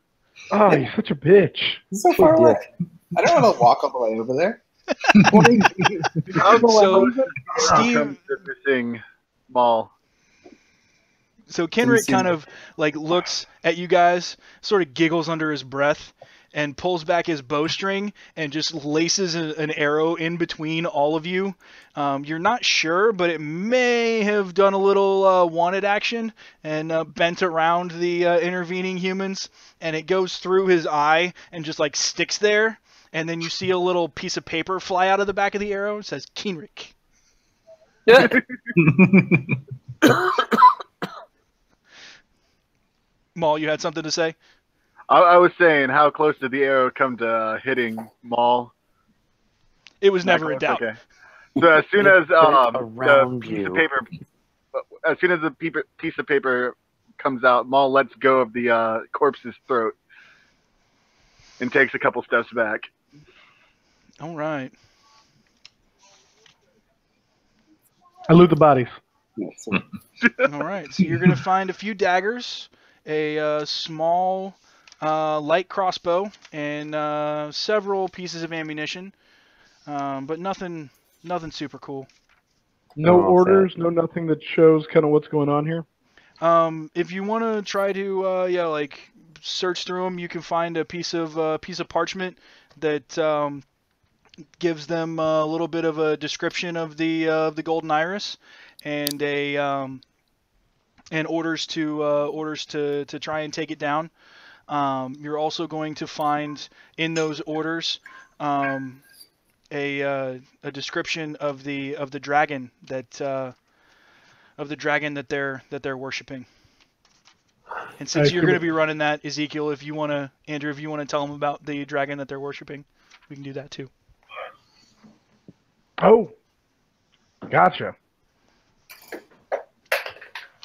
A: Oh, you're such a bitch.
I: He's so far away. I don't want to walk all the way over there. [laughs]
B: So, Steve,
D: Comes missing Maul.
B: so Kenrick kind of like looks at you guys, sort of giggles under his breath, and pulls back his bowstring and just laces an arrow in between all of you. Um, you're not sure, but it may have done a little uh, wanted action and uh, bent around the uh, intervening humans, and it goes through his eye and just like sticks there. And then you see a little piece of paper fly out of the back of the arrow. It says Kenrick.
H: Yeah. [laughs]
B: Maul, you had something to say?
D: I, I was saying, how close did the arrow come to uh, hitting Maul?
B: It was never in
D: close?
B: doubt.
D: Okay. So as soon as um, the piece
H: you.
D: of paper, as soon as the piece of paper comes out, Maul lets go of the uh, corpse's throat and takes a couple steps back.
B: All right.
A: I loot the bodies.
B: All right. So you're gonna find a few daggers, a uh, small uh, light crossbow, and uh, several pieces of ammunition, um, but nothing, nothing super cool.
A: No
H: Oh,
A: orders, no nothing that shows kind of what's going on here.
B: Um, if you want to try to, uh, yeah, like search through them, you can find a piece of uh, piece of parchment that um, gives them a little bit of a description of the uh, of the golden iris, and a um, and orders to uh, orders to to try and take it down. Um, you're also going to find in those orders um, a uh, a description of the of the dragon that uh, of the dragon that they're that they're worshiping. And since
A: Uh,
B: you're going to be running that, Ezekiel, if you want to, Andrew, if you want to tell them about the dragon that they're worshiping, we can do that too.
A: Oh, gotcha.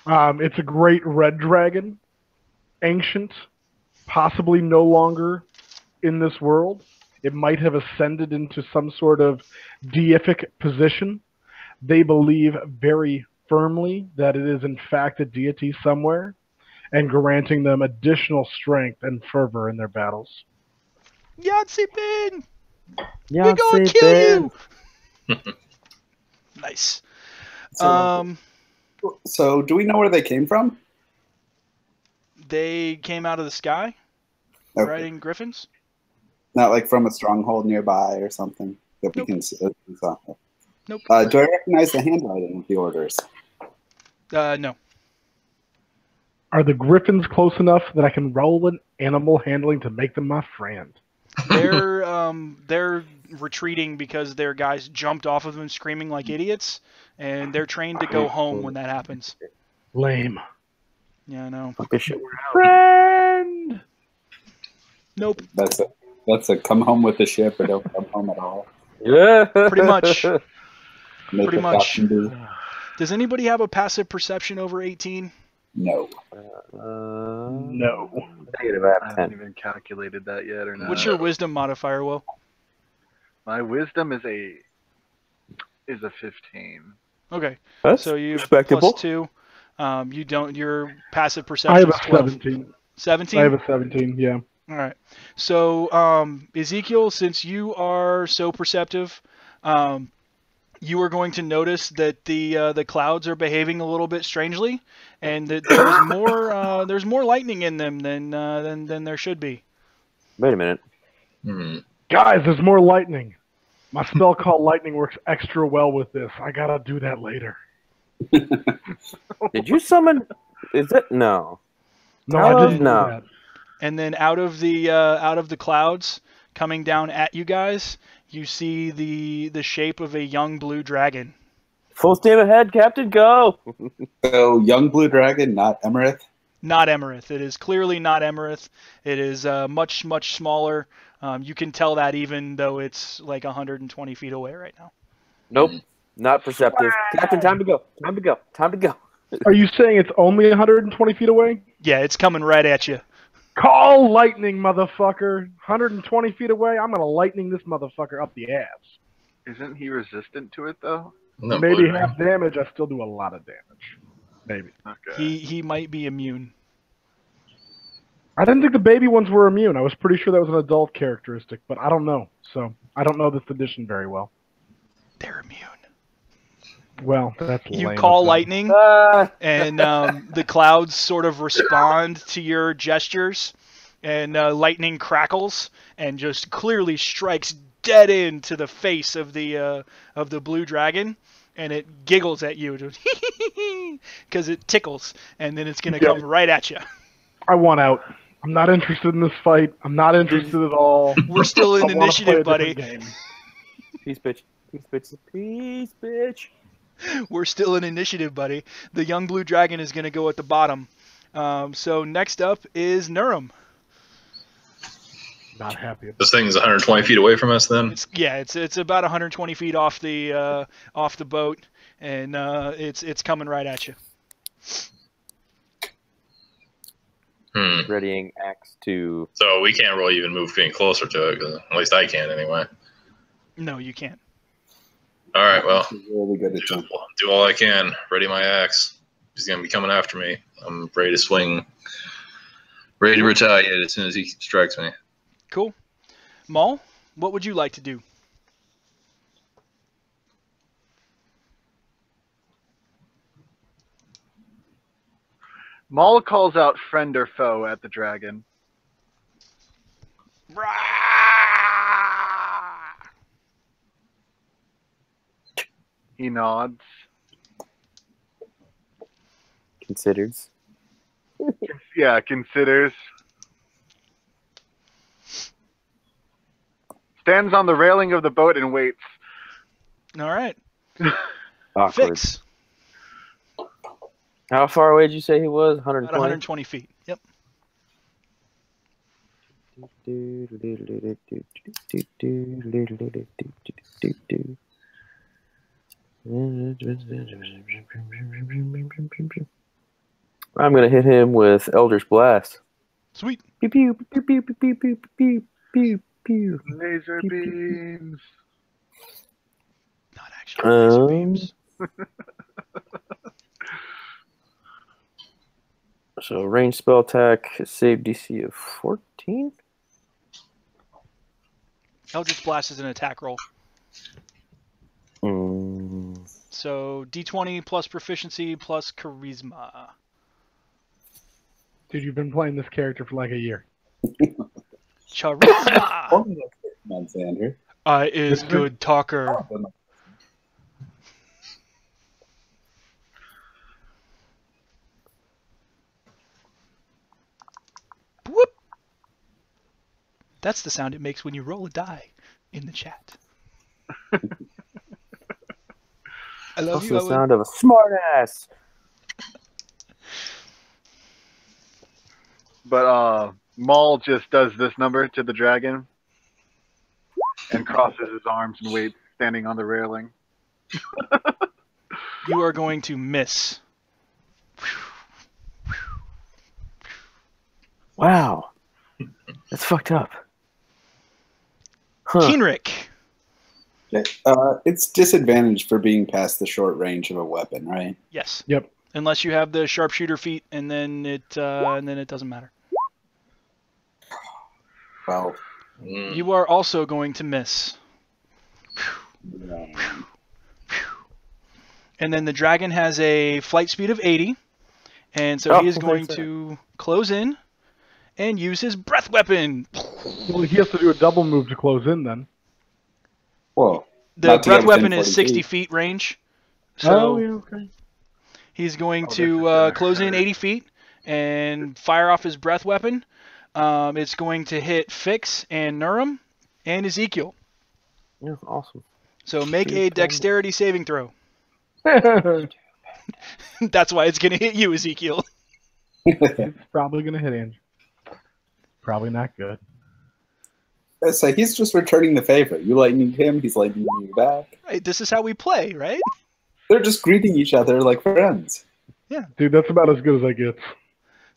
A: Um, it's a great red dragon, ancient, possibly no longer in this world. It might have ascended into some sort of deific position. They believe very firmly that it is in fact a deity somewhere, and granting them additional strength and fervor in their battles.
B: Yahtzee bin!
H: Yeah,
B: We're gonna kill
H: Ben.
B: you! [laughs] nice.
I: so,
B: Um,
I: so do we know where they came from?
B: they came out of the sky
I: Okay.
B: riding griffins.
I: Not like from a stronghold nearby or something that we can see. uh, we saw.
B: Nope.
I: Uh, do I recognize the handwriting of the orders?
B: Uh, no.
A: Are the griffins close enough that I can roll an animal handling to make them my friend?
B: They're [laughs] um they're retreating because their guys jumped off of them screaming like idiots, and they're trained to go home when that happens.
A: Lame.
B: Yeah, I know.
H: Fuck this shit.
A: Friend.
B: Nope.
I: That's a that's a come home with the ship or don't come home at all.
H: Yeah.
B: Pretty much. [laughs]
I: Make
B: Pretty much. Does anybody have a passive perception over 18?
I: No.
H: Uh,
A: No.
H: Negative. I
D: I
H: have
D: haven't even calculated that yet or not.
B: What's your wisdom modifier, Will?
D: My wisdom is a is a fifteen.
B: Okay,
H: That's
B: so you
H: respectable.
B: plus two. Um, you don't. Your passive perception.
A: I
B: perception
A: have
B: is
A: a
B: 12.
A: 17.
B: 17.
A: I have a 17, yeah.
B: All right. So, um, Ezekiel, since you are so perceptive, um, you are going to notice that the uh, the clouds are behaving a little bit strangely, and that there's more uh, there's more lightning in them than uh, than than there should be.
H: Wait a minute.
E: Hmm.
A: Guys, there's more lightning. My spell called lightning works extra well with this. I gotta do that later. [laughs]
H: Did you summon? Is it no?
A: No,
H: How
A: I
H: did-
A: didn't
H: no.
A: Do that.
B: And then out of the uh, out of the clouds coming down at you guys, you see the the shape of a young blue dragon.
H: Full steam ahead, Captain. Go. [laughs]
I: So young blue dragon, not Iymrith.
B: Not Iymrith. It is clearly not Iymrith. It is uh, much much smaller. Um, you can tell that even though it's like 120 feet away right now.
H: Nope. Not perceptive. Captain, time to go. Time to go. Time to go.
A: Are you saying it's only 120 feet away?
B: Yeah, it's coming right at you.
A: Call lightning, motherfucker. 120 feet away. I'm gonna lightning this motherfucker up the ass.
D: Isn't he resistant to it though?
E: No,
A: Maybe
E: blue
A: half damage. I still do a lot of damage. Maybe.
D: Okay.
B: He he might be immune.
A: I didn't think the baby ones were immune. I was pretty sure that was an adult characteristic, but I don't know. So I don't know this edition very well.
B: They're immune.
A: Well, that's
B: You
A: lame
B: call lightning,
H: Ah.
B: and um, the clouds sort of respond to your gestures, and uh, lightning crackles and just clearly strikes dead into the face of the uh, of the blue dragon, and it giggles at you [laughs] because [laughs] it tickles, and then it's gonna
A: Yeah.
B: come right at you.
A: I want out. I'm not interested in this fight. I'm not interested at all.
B: We're still in [laughs]
A: I wanna play a
B: initiative, buddy.
A: different game.
H: Peace, bitch. Peace, bitch. Peace, bitch. [laughs]
B: We're still in initiative, buddy. The young blue dragon is gonna go at the bottom. Um, so next up is Nurum.
A: Not happy. about
E: This thing is 120 feet away from us. Then
B: It's yeah, it's it's about 120 feet off the uh, off the boat, and uh, it's it's coming right at you.
E: hmm.
H: Readying axe to.
E: So we can't really even move any closer to it. at least I can't anyway.
B: No, you can't.
E: All right. Well,
I: really good at
E: do, do all I can. Ready my axe. He's gonna be coming after me. I'm ready to swing. Ready to retaliate as soon as he strikes me.
B: Cool. Maul, what would you like to do?
D: Maul calls out friend or foe at the dragon. He nods.
H: Considers.
D: Yeah, considers. Stands on the railing of the boat and waits.
B: All right,
H: Awkward.
B: fix
H: How far away did you say he was?
B: about
H: 120?
B: 120 feet. Yep.
H: I'm gonna hit him with Eldritch Blast.
B: Sweet.
H: Pew pew pew pew pew pew pew pew pew pew.
D: Laser beams.
B: Not actually. laser
H: Um,
B: beams. [laughs]
H: So range spell attack, save DC of 14.
B: Eldritch Blast is an attack roll.
H: Mm,
B: So D20 plus proficiency plus charisma.
A: Dude, you've been playing this character for like a year.
B: Charisma. [laughs]
I: Man, Xander.
B: I is good talker. Whoop. That's the sound it makes when you roll a die in the chat. [laughs] I love
H: also
B: you.
H: the
B: Owen.
H: sound of a smart ass.
D: But uh, Maul just does this number to the dragon and crosses his arms and waits, standing on the railing. [laughs]
B: You are going to miss.
H: Wow. That's fucked up. Huh.
B: Kenrick.
I: Uh, it's disadvantaged for being past the short range of a weapon, right?
B: Yes.
A: Yep.
B: Unless you have the sharpshooter feat, and then it uh, and then it doesn't matter.
I: Well,
E: Mm.
B: You are also going to miss. And then the dragon has a flight speed of 80, and so
H: Oh,
B: he is going to close in and use his breath weapon.
A: Well, he has to do a double move to close in then.
I: Whoa.
B: The breath weapon is 60
I: feet.
B: feet range. So
A: oh, yeah, okay.
B: he's going
D: Oh,
B: to uh, close in 80 feet and fire off his breath weapon. Um, it's going to hit Fix and Nurum and Ezekiel.
H: Yeah, awesome.
B: So make
H: Two
B: a
H: combo.
B: dexterity saving throw. [laughs] [laughs] That's why it's gonna hit you, Ezekiel. [laughs]
A: probably gonna hit Andrew. Probably not good.
I: So he's just returning the favor. You lightning him, he's lightning you back.
B: Right, this is how we play, right?
I: They're just greeting each other like friends. Yeah.
A: Dude, that's about as good as I get.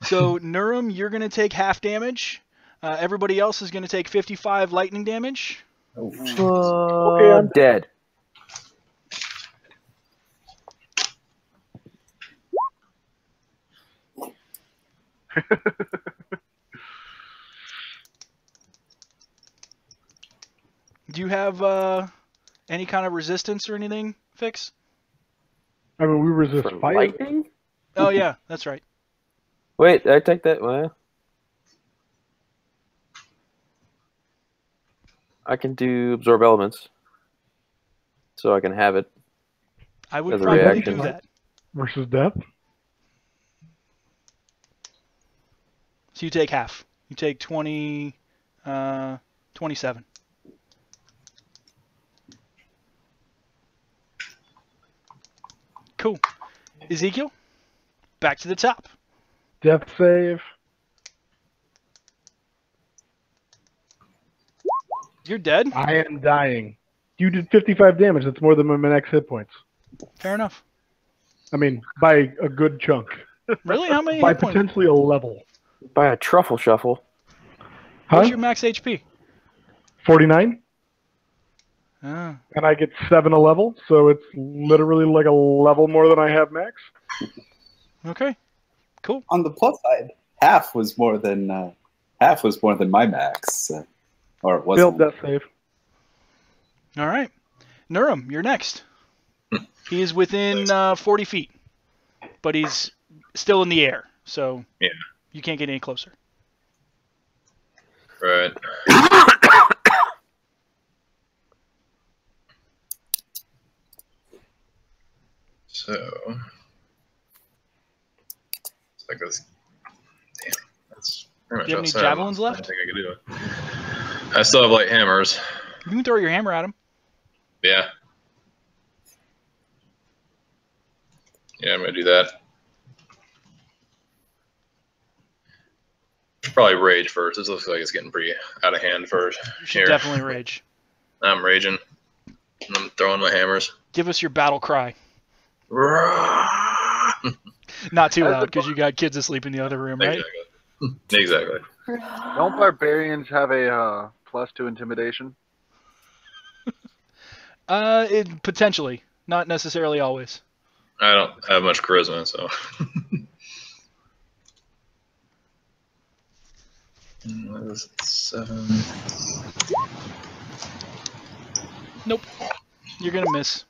B: So Nurum, you're gonna take half damage. Uh, everybody else is gonna take 55 lightning damage.
H: okay, I'm dead. [laughs]
B: Do you have uh, any kind of resistance or anything, Fix?
A: I mean, we resist
H: For
A: fire.
H: lightning?
B: Oh yeah, that's right.
H: Wait, I take that. Well, I can do absorb elements, so I can have it.
B: I would
H: As a
B: probably
H: reaction.
B: do that.
A: versus death.
B: So you take half. You take 20, uh, 27. Cool. Ezekiel, back to the top.
A: Death save.
B: You're dead.
A: I am dying. You did 55 damage. That's more than my max hit points.
B: Fair enough.
A: I mean, by a good chunk.
B: Really? How many
A: By
B: hit points?
A: potentially a level.
H: By a truffle shuffle.
A: Huh?
B: What's your max HP?
A: 49,
B: Ah,
A: and I get 7 a level, so it's literally like a level more than I have max.
B: okay. Cool.
I: On the plus side, half was more than uh, half was more than my max, uh, or it wasn't.
A: death save.
B: All right. Nurum, you're next. He is within uh, 40 feet, but he's still in the air, so
E: Yeah.
B: you can't get any closer.
E: Right. [coughs] [coughs] [coughs] so, it's like this. Damn, that's pretty much
B: Do you have any javelins
E: I
B: left?
E: don't think I could do it. I still have light hammers.
B: You can throw your hammer at him.
E: Yeah. Yeah, I'm gonna do that. Probably rage first. This looks like it's getting pretty out of hand first.
B: You should
E: Here.
B: definitely rage.
E: I'm raging. I'm throwing my hammers.
B: Give us your battle cry.
E: Exactly. [laughs]
B: Not too loud because you got kids asleep in the other room, right?
E: Exactly. [laughs]
D: Don't barbarians have a uh, plus to intimidation? [laughs]
B: Uh, it, potentially, not necessarily always.
E: I don't have much charisma, so. What is it? Seven.
B: Nope. You're gonna miss.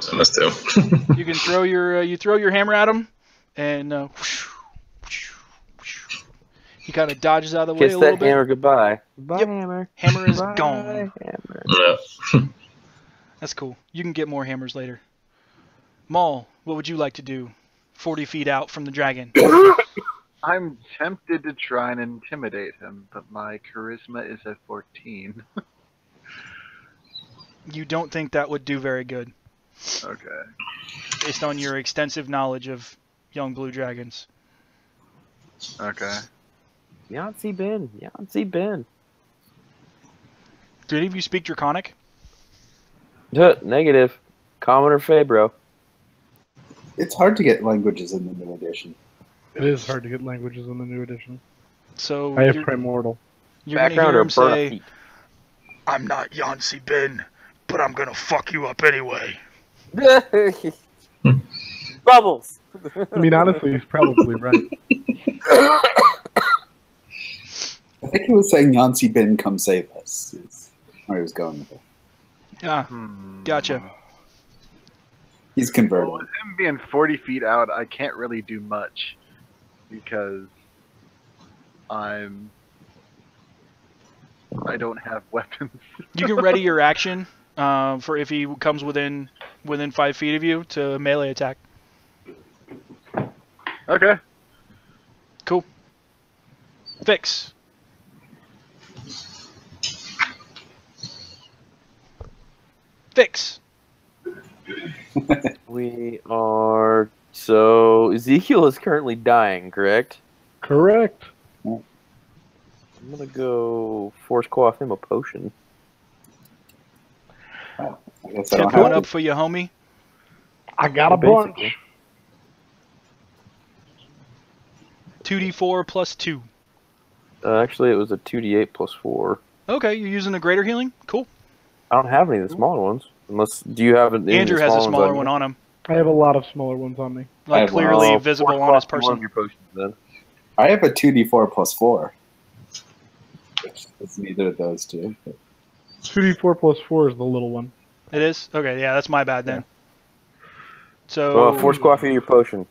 E: So I missed two.
B: You can throw your uh, you throw your hammer at him, and uh, he kind of dodges out of the way
H: Kiss
B: a little
H: that
B: bit.
H: hammer goodbye. Bye,
B: Yep.
H: hammer.
B: Hammer is
H: Bye,
B: gone.
H: Hammer.
E: yeah. [laughs]
B: That's cool. You can get more hammers later. Maul, what would you like to do? 40 feet out from the dragon. [coughs]
D: I'm tempted to try and intimidate him, but my charisma is at 14. [laughs]
B: You don't think that would do very good,
D: Okay.
B: based on your extensive knowledge of young blue dragons.
D: Okay.
H: Yancey Ben. Yancey Ben.
B: Do any of you speak Draconic?
H: Negative. Common or Fabro.
I: It's hard to get languages in the new edition.
A: It is hard to get languages in the new edition.
B: So
A: I have
B: you're,
A: Primordial.
B: You're
H: Background or
B: say, I'm not Yancy Ben, but I'm gonna fuck you up anyway." [laughs]
H: Bubbles.
A: I mean, honestly, he's probably right.
I: I think he was saying Yancy Bin, come save us. Is where he was going with it.
B: Ah,
D: Hmm.
B: gotcha.
I: He's
D: Well, with him being 40 feet out, I can't really do much because I'm. I don't have [laughs] weapons.
B: You can ready your action uh, for if he comes within within five feet of you to melee attack.
D: Okay. Cool.
B: Fix. Fix. [laughs]
H: We are so Ezekiel is currently dying, correct?
A: Correct.
H: I'm gonna go force quaff him a potion.
I: I guess
B: Tip
I: don't
B: one up for your homie.
A: I got a
H: Basically.
A: bunch.
B: 2d4 plus 2.
H: Uh, actually, it was a two d eight plus four.
B: Okay, you're using the greater healing? Cool.
H: I don't have any of the smaller ones. Unless do you have any
B: Andrew
H: of the
B: has a smaller
H: ones
B: one on him.
A: I have a lot of smaller ones on me.
I: I
B: Like
I: have one.
B: clearly
H: Oh,
B: visible
H: force
B: on his
H: quaff one
B: person.
H: your potions then.
I: I have a two D four plus four. It's, is neither of those two. But-
A: 2d4 plus 4 is the little one.
B: It is? Okay, yeah, that's my bad then. So,
H: Oh, force quaff you your potion.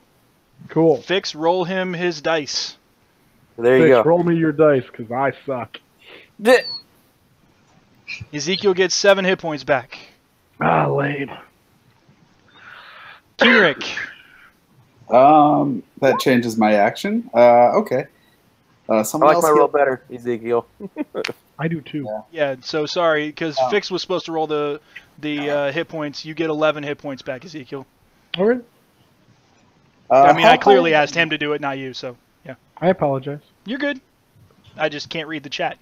A: Cool.
B: Fix, roll him his dice.
H: There you
A: Fix,
H: go.
A: roll me your dice, because I suck.
H: Di- [laughs]
B: Ezekiel gets 7 hit points back.
A: Ah, lame. [coughs]
B: Kenrick,
I: Um, that changes my action. Uh, okay. Uh,
H: I like
I: else
H: my
I: heal-
H: roll better, Ezekiel. [laughs]
A: I do too.
I: Yeah.
B: yeah, so sorry, because
I: Oh.
B: Fix was supposed to roll the the uh, hit points. You get 11 hit points back, Ezekiel.
A: All right.
I: Uh,
B: I mean, I clearly asked him to do it, not you, so yeah.
A: I apologize.
B: You're good. I just can't read the chat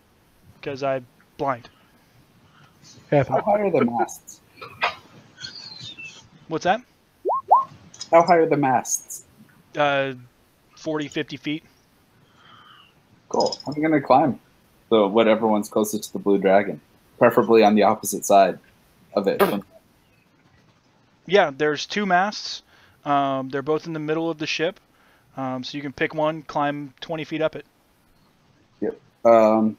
B: because I'm blind.
I: How high are the masts?
B: What's that?
I: How high are the masts?
B: Uh, 40, 50 feet.
I: Cool. I'm gonna climb. So whatever one's closest to the blue dragon, preferably on the opposite side of it. [clears throat]
B: Yeah, there's two masts. Um, they're both in the middle of the ship. Um, so you can pick one, climb 20 feet up it.
I: Um,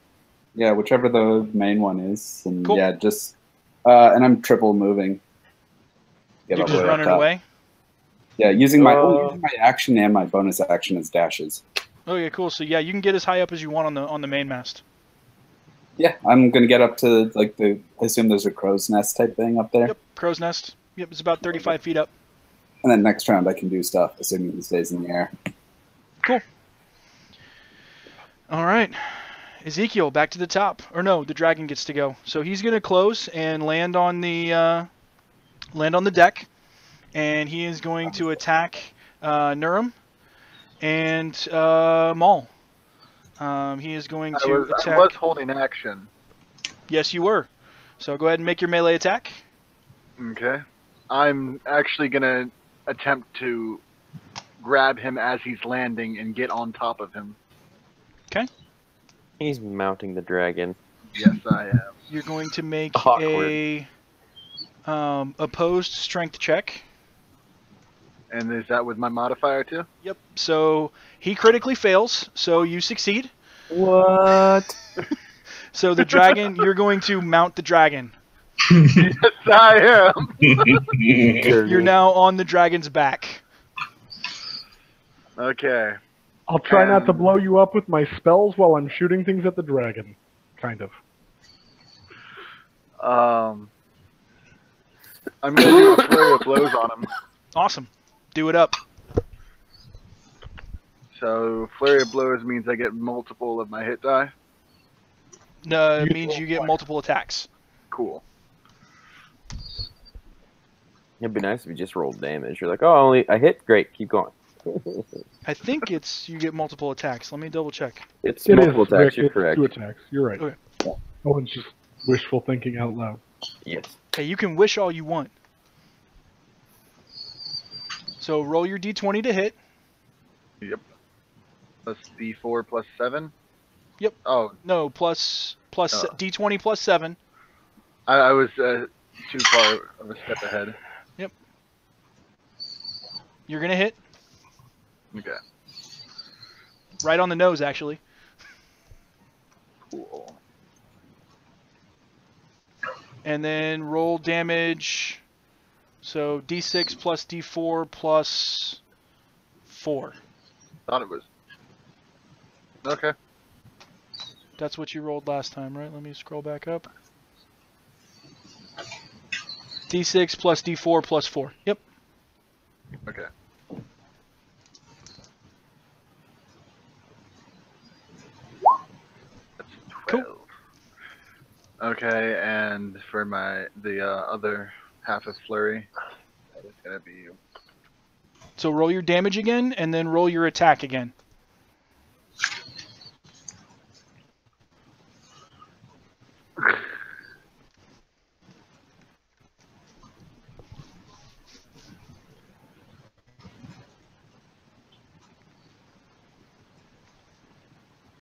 I: yeah, whichever the main one is, and
B: Cool.
I: yeah, just uh, and I'm triple moving. Get
B: You're just
I: way up
B: running
I: top.
B: away.
I: Yeah, using my oh,
H: Uh,
I: using my action and my bonus action as dashes.
B: Oh yeah, cool. So yeah, you can get as high up as you want on the on the main mast.
I: Yeah, I'm gonna get up to like the. I assume there's a crow's nest type thing up there,
B: Yep, crow's nest. Yep, it's about 35 feet up.
I: and then next round I can do stuff, assuming he stays in the air. Cool.
B: All right, Ezekiel, back to the top. Or no, the dragon gets to go. So he's gonna close and land on the uh, land on the deck, and he is going to attack uh, Nurum and uh, Maul. Um, he is going
D: I
B: to
D: was, I
B: attack.
D: was holding action.
B: Yes, you were. So go ahead and make your melee attack.
D: Okay. I'm actually gonna attempt to grab him as he's landing and get on top of him. Okay.
H: He's mounting the dragon.
D: Yes, I am.
B: You're going to make
H: Awkward.
B: a um, opposed strength check.
D: And is that with my modifier too?
B: Yep. So he critically fails, so you succeed.
H: What? [laughs]
B: So the dragon, you're going to mount the dragon.
D: yes, I am. [laughs]
B: You're now on the dragon's back.
D: Okay.
A: I'll try not to blow you up with my spells while I'm shooting things at the dragon. Kind of.
D: Um, I'm gonna do a flurry of blows on him.
B: Awesome. Do it up.
D: So flurry of blows means I get multiple of my hit die.
B: Uh,
A: You
B: means you get
A: twice.
B: multiple attacks.
D: Cool.
H: It'd be nice if you just rolled damage. You're like, oh, only I hit. Great, keep going. [laughs]
B: I think it's you get multiple attacks. Let me double check.
H: It's
A: It is,
H: multiple attacks.
A: Rick,
H: You're correct.
A: Two attacks. You're right.
B: Okay.
A: Owen's just wishful thinking out loud.
H: Yes.
B: Hey, you can wish all you want. So roll your d20 to hit. Yep.
D: Plus D4 plus seven.
B: Yep.
D: Oh,
B: No, plus plus
D: Oh.
B: d20 plus seven.
D: I, I was uh, too far of a step ahead. Yep.
B: You're gonna hit
D: Okay.
B: right on the nose, actually.
D: Cool.
B: and then roll damage. So d6 plus d4 plus 4.
D: Thought it was. Okay.
B: That's what you rolled last time, right? Let me scroll back up. d6 plus d4 plus 4. Yep.
D: Okay. That's
B: Cool.
D: Okay, and for my the uh, other half of flurry, that is gonna be
B: So roll your damage again, and then roll your attack again.